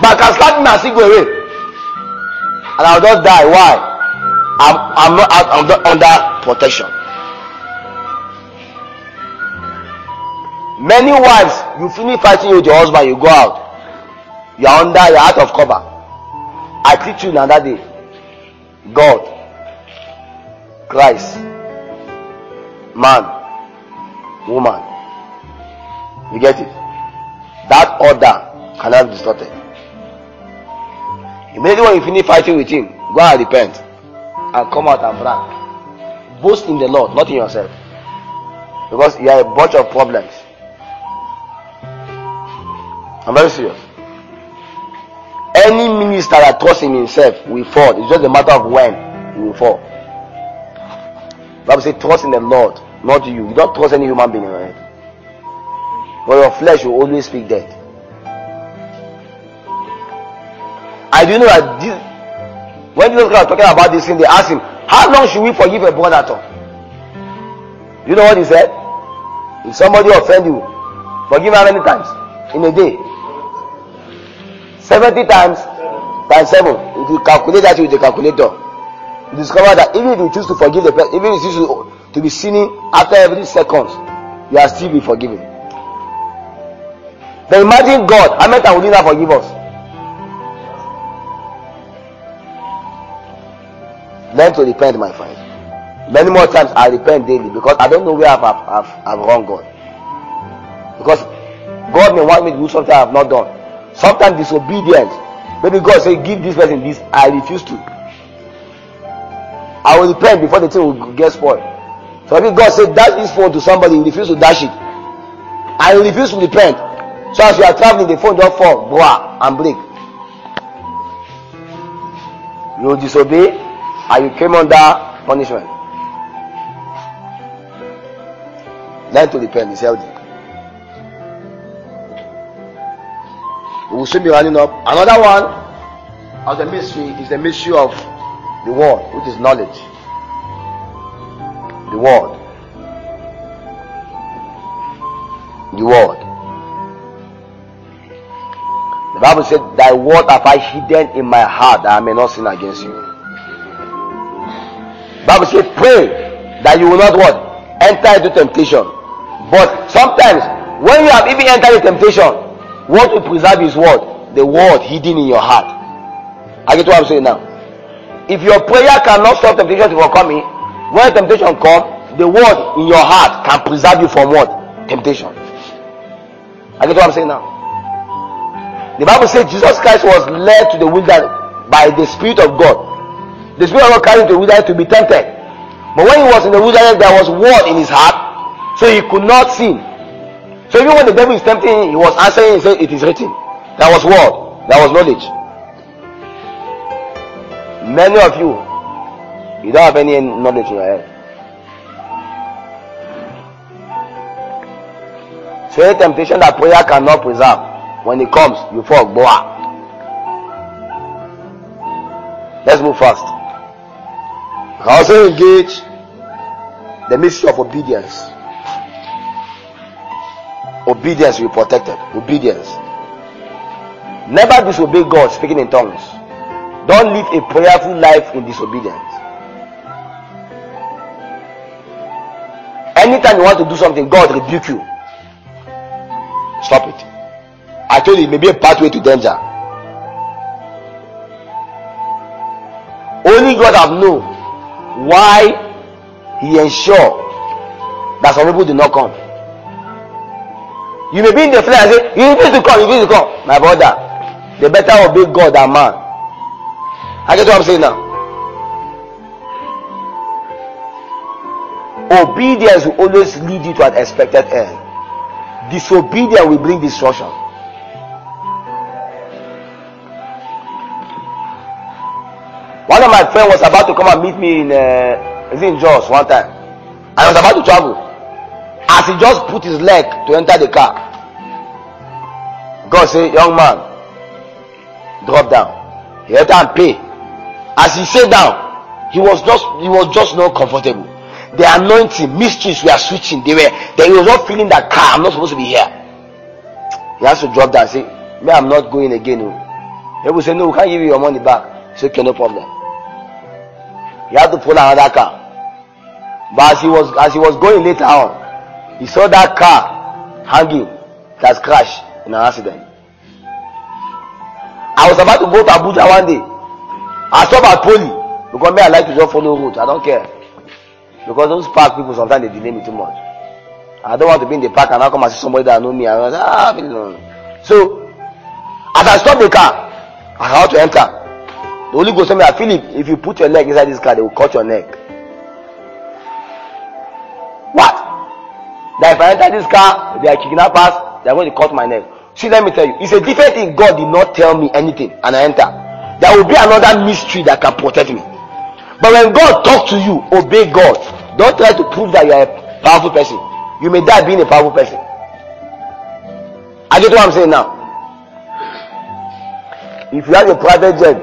But I can slap him and still go away. And I'll just die. Why? I'm, I'm not I'm not under protection. Many wives, you finish fighting with your husband, you go out. You are under, you are out of cover. I teach you another day. God, Christ, man, woman. You get it? That order cannot be distorted. Immediately when you finish fighting with him, go and repent and come out and brag. Boast in the Lord, not in yourself. Because you are a bunch of problems. I'm very serious. Any minister that trusts in himself will fall. It's just a matter of when he will fall. Bible says trust in the Lord, not you. You don't trust any human being head. But your flesh will always speak death. I do know that this, when Jesus was talking about this thing, they asked him, How long should we forgive a brother to? You know what he said? If somebody offend you, forgive how many times? In a day. 70 times times 7. If you calculate that with the calculator, you discover that even if you choose to forgive the person, even if you choose to, to be sinning after every second, you are still be forgiven. Then imagine God, how many times will He not forgive us? Learn to repent, my friend. Many more times I repent daily because I don't know where I've, I've, I've, I've wronged God. Because God may want me to do something I have not done. Sometimes disobedience. Maybe God say, give this person this. I refuse to. I will repent before the thing will get spoiled. So maybe God say, dash this phone to somebody, you refuse to dash it. I refuse to repent. So as you are traveling, the phone just fall, blah, and break. You disobey, and you came under punishment. Learn to repent, it's healthy. We will soon be running up. Another one of the mystery is the mystery of the word, which is knowledge. The word. The word. The Bible said, Thy word have I hidden in my heart that I may not sin against you. Bible said, Pray that you will not what? Enter into temptation. But sometimes when you have even entered the temptation, what will preserve is what? The word hidden in your heart. I get what I'm saying now. If your prayer cannot stop temptation from coming, when temptation comes, the word in your heart can preserve you from what? Temptation. I get what I'm saying now. The Bible says Jesus Christ was led to the wilderness by the Spirit of God. The Spirit of God carried him to the wilderness to be tempted. But when he was in the wilderness, there was word in his heart, so he could not sin. So even when the devil is tempting him, he was answering and saying, It is written. That was word, that was knowledge. Many of you, you don't have any knowledge in your head. So any temptation that prayer cannot preserve, when it comes, you fall. Boah. Let's move fast. Also engage the mystery of obedience. Obedience will be protected. Obedience. Never disobey God speaking in tongues. Don't live a prayerful life in disobedience. Anytime you want to do something, God rebuke you. Stop it. I it may be a pathway to danger. Only God have known why He ensure that some people do not come. You may be in the flesh and say, You need to come, you need to come. My brother, they better obey God than man. I get what I'm saying now. Obedience will always lead you to an expected end. Disobedience will bring destruction. One of my friends was about to come and meet me in uh, in Jos one time. I was about to travel. As he just put his leg to enter the car, God say, Young man, drop down. He enter and pay. As he sat down, he was just he was just not comfortable. The anointing, mysteries were switching. They were he was not feeling that car. I'm not supposed to be here. He has to drop down say, Me, I'm not going again. oh." They will say, No, we can't give you your money back. he Say, okay, no problem. He had to follow another car. But as he was as he was going later on, he saw that car hanging that's crashed in an accident. I was about to go to Abuja one day. I stopped at Poli because me I like to just follow route. I don't care. Because those park people sometimes they delay me too much. I don't want to be in the park and I come and see somebody that know me. I was ah, so as I stop the car, I had to enter. The Holy Ghost told me, Philip, if you put your leg inside this car, they will cut your neck. That if I enter this car, they are kidnappers, they are going to cut my neck. See, let me tell you, it's a different thing. God did not tell me anything, and I enter. There will be another mystery that can protect me. But when God talks to you, obey God. Don't try to prove that you are a powerful person. You may die being a powerful person. I get what I'm saying now. If you have a private jet,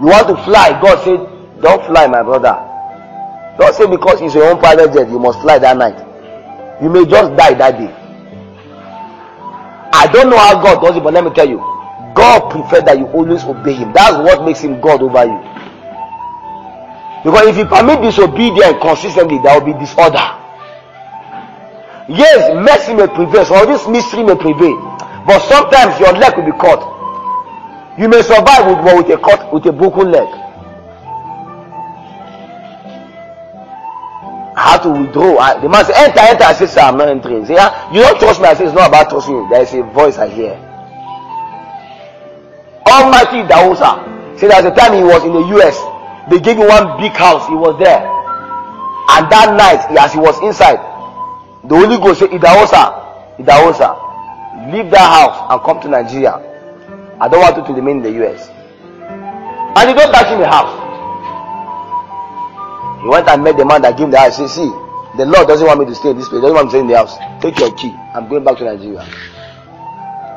you want to fly, God said, Don't fly, my brother. Don't say because it's your own private jet, you must fly that night. You may just die that day. I don't know how God does it, but let me tell you, God prefers that you always obey Him. That's what makes Him God over you. Because if you permit disobedience consistently, there will be disorder. Yes, mercy may prevail, so all this mystery may prevail. But sometimes your leg will be cut. You may survive with, with a cut with a broken leg. Had to withdraw. I, the man said, enter, enter. I said, sir, I'm not entering. Say, yeah, you don't trust me. I said, it's not about trusting you. There is a voice I hear. Almighty Daosa. Say, there's a time he was in the US. They gave him one big house. He was there. And that night, as he was inside, the Holy Ghost said, Idahosa, Idahosa, leave that house and come to Nigeria. I don't want you to remain in the US. And he got back in the house. He went and met the man that gave him the house. He said, See, the Lord doesn't want me to stay in this place. He doesn't want me to stay in the house. Take your key. I'm going back to Nigeria.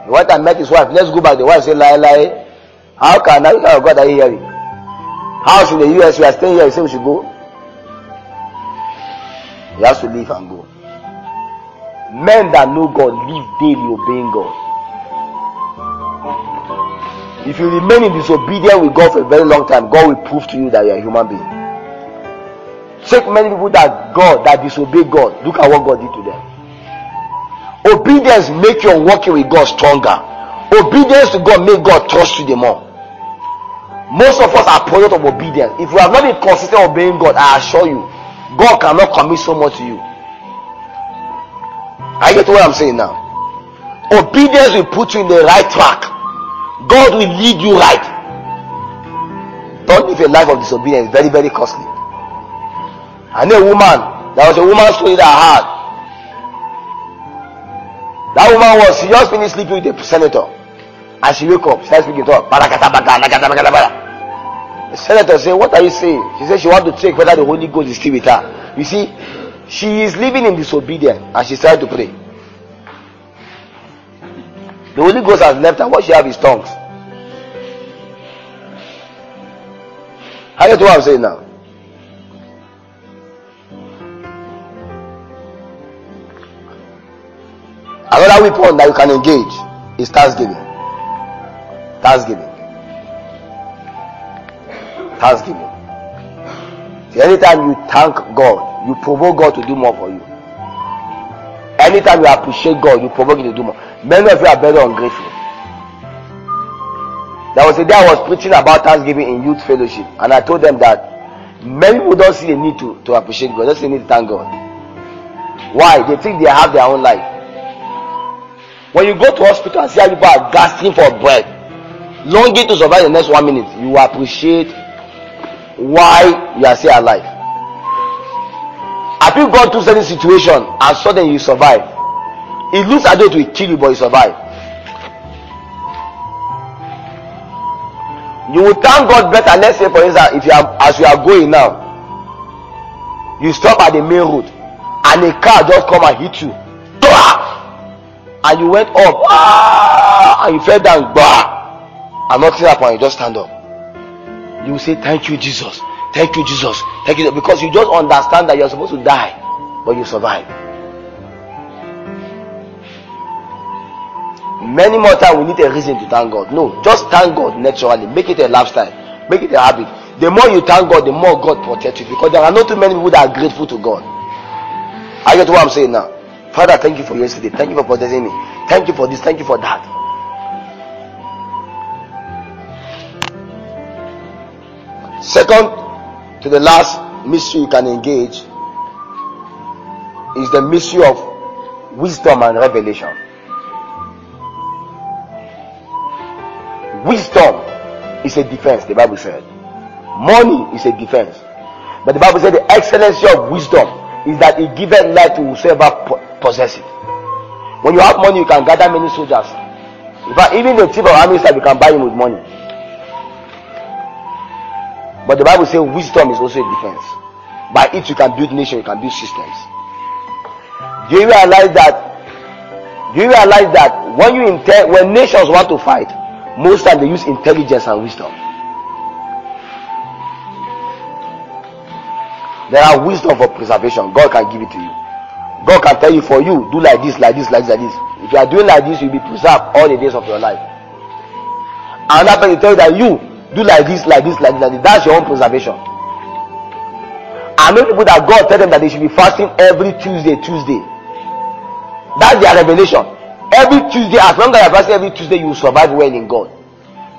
He went and met his wife. Let's go back. The wife said, Lie, lie. How can I? How God are you hearing? House in the US, we are staying here. He said we should go. He has to leave and go. Men that know God live daily obeying God. If you remain in disobedience with God for a very long time, God will prove to you that you are a human being. Take many people that God that disobey God. Look at what God did to them. Obedience make your walking with God stronger. Obedience to God make God trust you the more. Most of us are product of obedience. If you have not been consistent obeying God, I assure you, God cannot commit so much to you. I get what I'm saying now. Obedience will put you in the right track. God will lead you right. Don't live a life of disobedience. Very, very costly. I know a woman. There was a woman story that I had. That woman was she just finished sleeping with the senator. And she woke up, started speaking to her. The senator said, What are you saying? She said she want to check whether the Holy Ghost is still with her. You see, she is living in disobedience and she started to pray. The Holy Ghost has left her. What she have is tongues. How you what I'm saying now? Another weapon that you can engage is thanksgiving. Thanksgiving. Thanksgiving. See, anytime you thank God, you provoke God to do more for you. Anytime you appreciate God, you provoke Him to do more. Many of you are very ungrateful. There was a day I was preaching about Thanksgiving in youth fellowship, and I told them that many people don't see a need to, to appreciate God, they just need to thank God. Why? They think they have their own life. When you go to hospital and see how people are gasping for breath, longing to survive the next one minute, you appreciate why you are still alive. Have you gone through certain situation and suddenly you survive? It looks as though it will kill you, but you survive. You will thank God better. Let's say, for instance, if you are as you are going now, you stop at the main road and a car just come and hit you. And you went up ah, and you fell down, bah, and nothing happened. You just stand up. You say, Thank you, Jesus. Thank you, Jesus. Thank you. Because you just understand that you're supposed to die, but you survive. Many more times we need a reason to thank God. No, just thank God naturally. Make it a lifestyle. Make it a habit. The more you thank God, the more God protects you. Because there are not too many people that are grateful to God. I get what I'm saying now. Father, thank you for yesterday. Thank you for protecting me. Thank you for this. Thank you for that. Second to the last mystery you can engage is the mystery of wisdom and revelation. Wisdom is a defense, the Bible said. Money is a defense. But the Bible said the excellency of wisdom is that it giveth life to whosoever possess it. When you have money, you can gather many soldiers. In fact, even the chief of army staff, you can buy him with money. But the Bible says wisdom is also a defense. By it, you can build nation, you can build systems. Do you realize that? Do you realize that when you inter- when nations want to fight, most time they use intelligence and wisdom. There are wisdom for preservation. God can give it to you. God can tell you for you, do like this, like this, like this, like this. If you are doing like this, you'll be preserved all the days of your life. After you tell you that you do like this, like this, like this, like this, that's your own preservation. I know people that God tell them that they should be fasting every Tuesday, Tuesday. That's their revelation. every Tuesday, as long as you're fasting every Tuesday, you will survive well in God.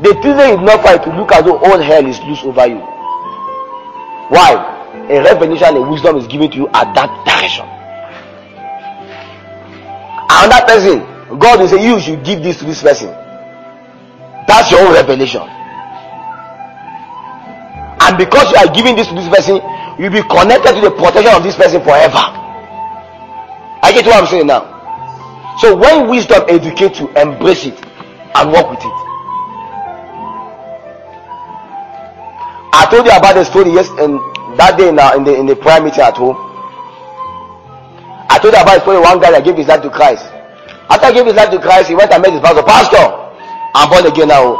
The Tuesday is not for you to look as though all hell is loose over you. Why? A revelation, a wisdom is given to you at that direction. Another person, God will say, You should give this to this person. That's your own revelation. And because you are giving this to this person, you'll be connected to the protection of this person forever. I get what I'm saying now. So when wisdom educates you, embrace it and work with it. I told you about the story yes and that day now in the in the prayer meeting at home. I told about the story one guy that gave his life to Christ. After gave his life to Christ, he went and met his pastor. Pastor, I'm born again now,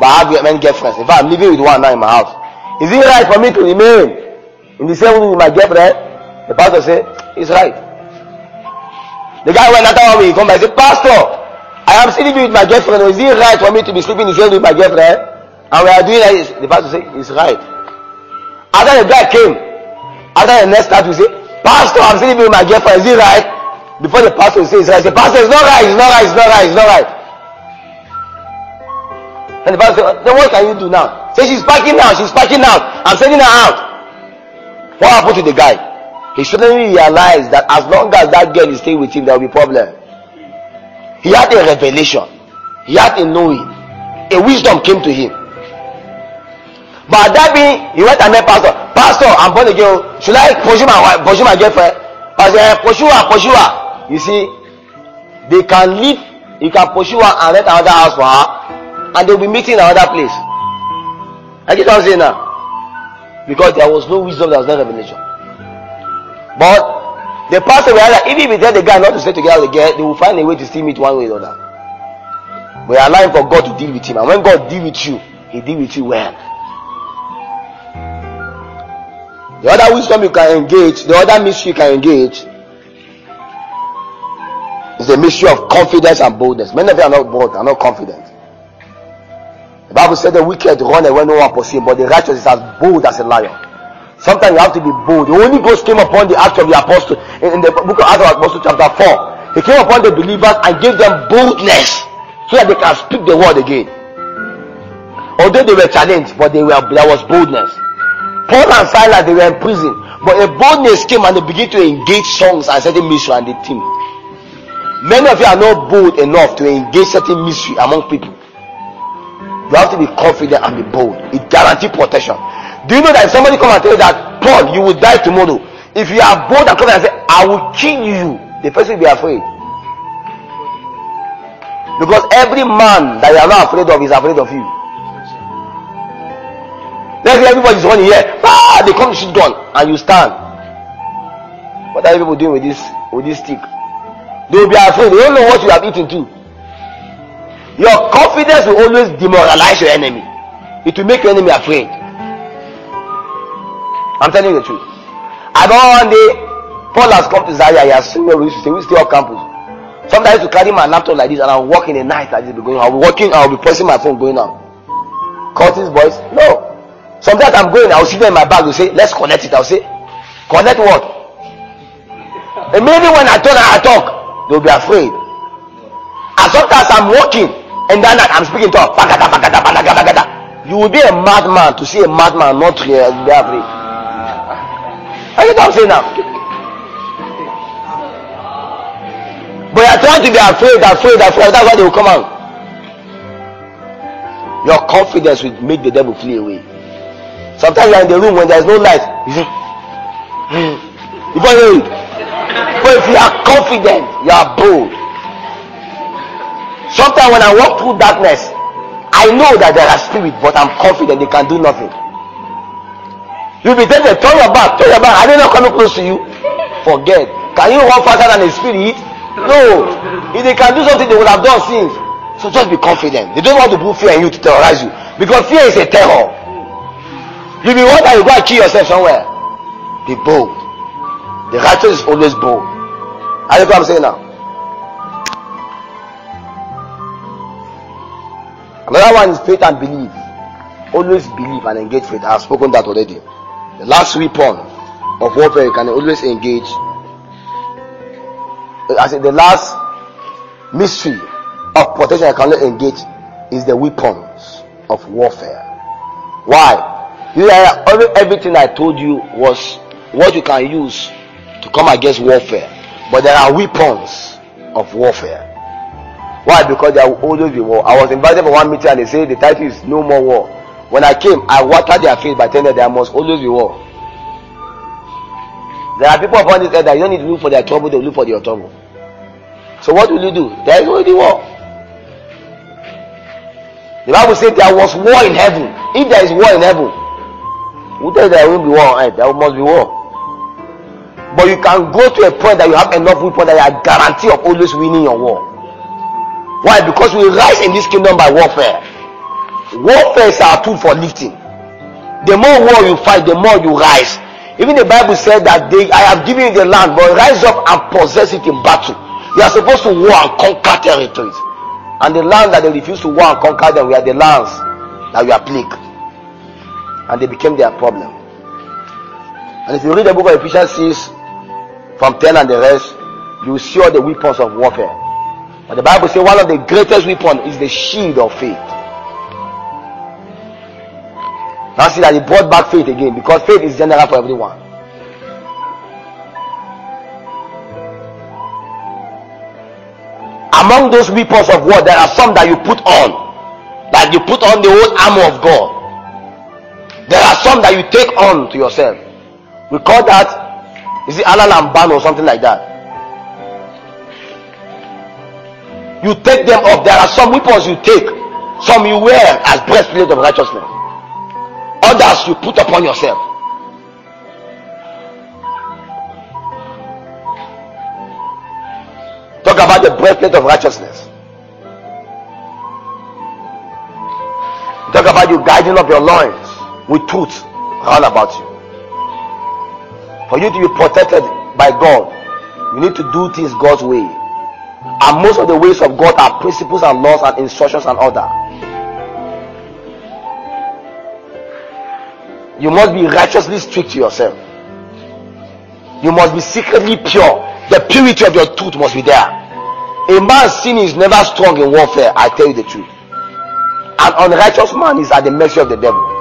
but I have many girlfriends. In fact, I'm living with one now in my house. Is it right for me to remain in the same room with my girlfriend? The pastor said, It's right. The guy went another one week, come back and said, Pastor, I am living with my girlfriend. Is it right for me to be sleeping in the same with my girlfriend? And we are doing that. The pastor said, It's right. After the guy came, after the next start, we say, Pastor, I'm living with my girlfriend. Is it right? Before the pastor will say it's right, say, Pastor, it's not right, it's not right, it's not right, it's not right. And the pastor said, Then what can you do now? Say she's packing now, she's packing out. I'm sending her out. What happened to the guy? He suddenly realized that as long as that girl is staying with him, there will be problem. He had a revelation. He had a knowing. A wisdom came to him. But that being, he went and met pastor. Pastor, I'm born again. Should I pursue my wife, pursue my girlfriend? Pastor, eh, pursue her, pursue her. You see, they can leave. You can pursue her and rent another house for her, and they'll be meeting in another place. I get what I'm saying now. Because there was no wisdom, there was no revelation. But the pastor realized that even if he tell the guy not to stay together the girl, they will find a way to still meet one way or the other. We are allowing for God to deal with him. And when God deal with you, he deal with you well. The other wisdom you can engage, the other mystery you can engage is the mystery of confidence and boldness. Many of you are not bold, are not confident. The Bible said the wicked run away no one pursues, but the righteous is as bold as a lion. Sometimes you have to be bold. The Holy Ghost came upon the Acts of the Apostle in, in the book of Acts of chapter 4. He came upon the believers and gave them boldness so that they can speak the word again. Although they were challenged, but they were there was boldness. Paul and Silas they were in prison, but a boldness came and they began to engage songs and certain mystery and the team. Many of you are not bold enough to engage certain mystery among people. You have to be confident and be bold. It guarantees protection. Do you know that if somebody come and tell you that Paul, you will die tomorrow? If you are bold and confident and say, I will kill you, the person will be afraid. Because every man that you are not afraid of is afraid of you. Let's say everybody's running here. Ah, they come shoot gun and you stand. What are you people doing with this with this stick? They will be afraid. They don't know what you have eaten too. Your confidence will always demoralize your enemy. It will make your enemy afraid. I'm telling you the truth. I know one day Paul has come to Zaria. He has seen me. We used to say we stay off campus. Sometimes to carry my laptop like this and I'll walk in the night like this. Be going. I'll be working. I'll be pressing my phone going on. Curtis boys, no. Sometimes I'm going. I'll see them in my bag. Will say, let's connect it. I'll say, connect what? Immediately when I turn and I talk, they'll be afraid. As sometimes I'm walking and then I'm speaking to her. You will be a madman to see a madman not here be afraid. Are you what I'm saying now? But you're trying to be afraid, afraid, afraid. That's why they will come out. Your confidence will make the devil flee away. Sometimes you're in the room when there's no light. You say, you follow it. But if you are confident, you are bold. Sometimes when I walk through darkness, I know that there are spirits, but I'm confident they can do nothing. You'll be tempted, turn your back, turn your back. Are they not coming close to you? Forget. Can you run faster than a spirit? No. If they can do something, they would have done since. So just be confident. They don't want to put fear in you to terrorize you. Because fear is a terror. You be that you go and kill yourself somewhere. Be bold. The righteous is always bold. Are you what I'm saying now? Another one is faith and belief. Always believe and engage faith. I have spoken that already. The last weapon of warfare you can always engage. I said the last mystery of protection I cannot engage is the weapons of warfare. Why? You everything I told you was what you can use to come against warfare. But there are weapons of warfare. Why? Because there will always be war. I was invited for one meeting and they said the title is No More War. When I came, I watered their faith by telling them there must always be war. There are people upon this earth that you don't need to look for their trouble, they look for your trouble. So what will you do? There is already war. The Bible says there was war in heaven. If there is war in heaven, who tells there won't be war on earth? There must be war. But you can go to a point that you have enough weapons that you are guarantee of always winning your war. Why? Because we rise in this kingdom by warfare. Warfare is our tool for lifting. The more war you fight, the more you rise. Even the Bible said that they, I have given you the land, but rise up and possess it in battle. You are supposed to war and conquer territories. And the land that they refused to war and conquer them were the lands that were plagued. And they became their problem. And if you read the book of Ephesians 6 from 10 and the rest, you will see all the weapons of warfare. But the Bible says one of the greatest weapons is the shield of faith. Now see that he brought back faith again because faith is general for everyone. Among those weapons of war, there are some that you put on, that you put on the whole armor of God. There are some that you take on to yourself. We call that, is it Alalamban or something like that? You take them off. There are some weapons you take, some you wear as breastplate of righteousness others you put upon yourself. Talk about the breastplate of righteousness. Talk about you guiding up your loins with truth all about you. For you to be protected by God, you need to do things God's way. And most of the ways of God are principles and laws and instructions and order. You must be righteously strict to yourself. You must be secretly pure. The purity of your truth must be there. A man's sin is never strong in warfare, I tell you the truth. An unrighteous man is at the mercy of the devil.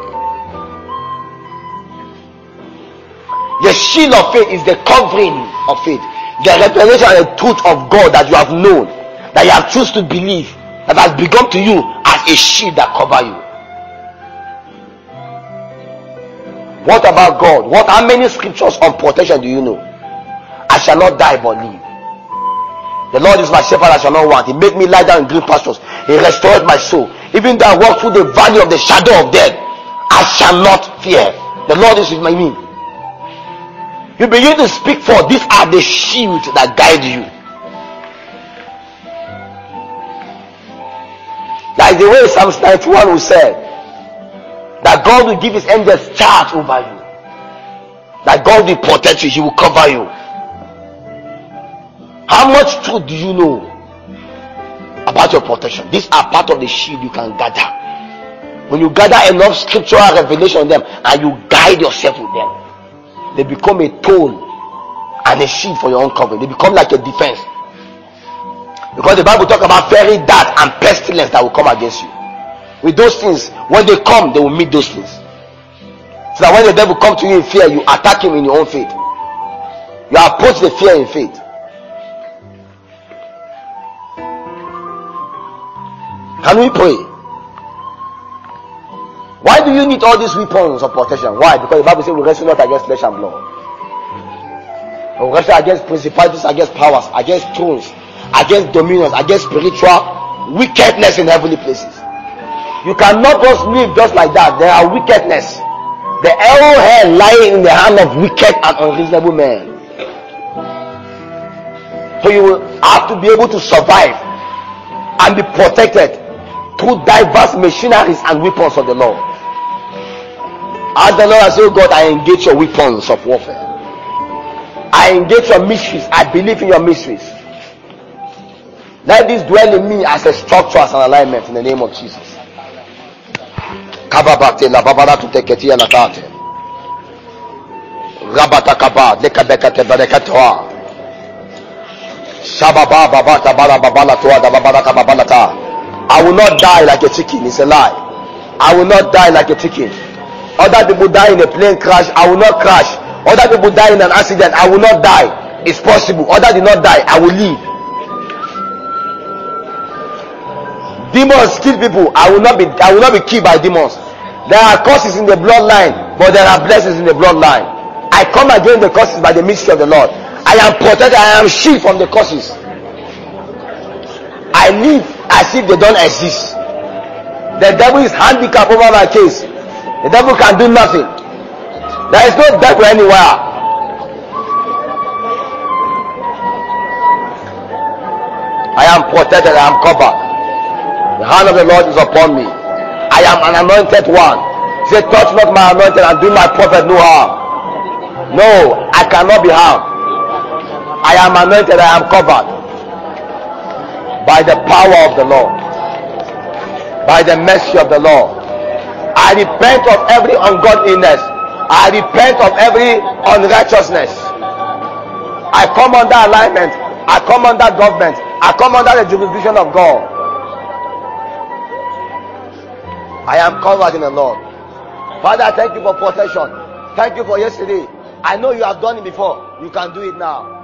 The shield of faith is the covering of faith, the revelation and the truth of God that you have known, that you have chosen to believe, that has become to you as a shield that cover you. What about God? What how many scriptures on protection do you know? I shall not die but live. The Lord is my shepherd, I shall not want. He made me lie down in green pastures. He restored my soul. Even though I walk through the valley of the shadow of death, I shall not fear. The Lord is with me. You begin to speak for these are the shield that guide you. Like the way Psalms 91 will say, that God will give his angels charge over you. That God will protect you, he will cover you. How much truth do you know about your protection? These are part of the shield you can gather. When you gather enough scriptural revelation on them and you guide yourself with them, they become a tool and a shield for your own covering. They become like a defense. Because the Bible talk about fairy dart and pestilence that will come against you. With those things, when they come, they will meet those things. So that when the devil comes to you in fear, you attack him in your own faith. You approach the fear in faith. Can we pray? Why do you need all these weapons of protection? Why? Because the Bible says we wrestle not against flesh and blood. We wrestle against principalities, against powers, against thrones, against dominions, against spiritual wickedness in heavenly places. You cannot just live just like that. There are wickedness. The arrowhead lying in the hand of wicked and unreasonable men. So you will have to be able to survive and be protected through diverse machineries and weapons of the Lord. As the Lord has said, oh God, I engage your weapons of warfare. I engage your mysteries. I believe in your mysteries. Let this dwell in me as a structure, as an alignment in the name of Jesus. la babalata. I will not die like a chicken. It's a lie. I will not die like a chicken. Other people die in a plane crash. I will not crash. Other people die in an accident. I will not die. It's possible. Other did not die. I will live. Demons kill people. I will not be. I will not be killed by demons. There are curses in the bloodline, but there are blessings in the bloodline. I come against the curses by the mystery of the Lord. I am protected. I am shielded from the curses. I live as if they don't exist. The devil is handicapped over my case. The devil can do nothing. There is no devil anywhere. I am protected. I am covered. The hand of the Lord is upon me. I am an anointed one. Said, Touch not my anointed and do my prophet no harm. No, I cannot be harmed. I am anointed, I am covered by the power of the Lord, by the mercy of the Lord. I repent of every ungodliness. I repent of every unrighteousness. I come under alignment. I come under government. I come under the jurisdiction of God. I am covered in the Lord. Father, thank you for protection. Thank you for yesterday. I know you have done it before. You can do it now.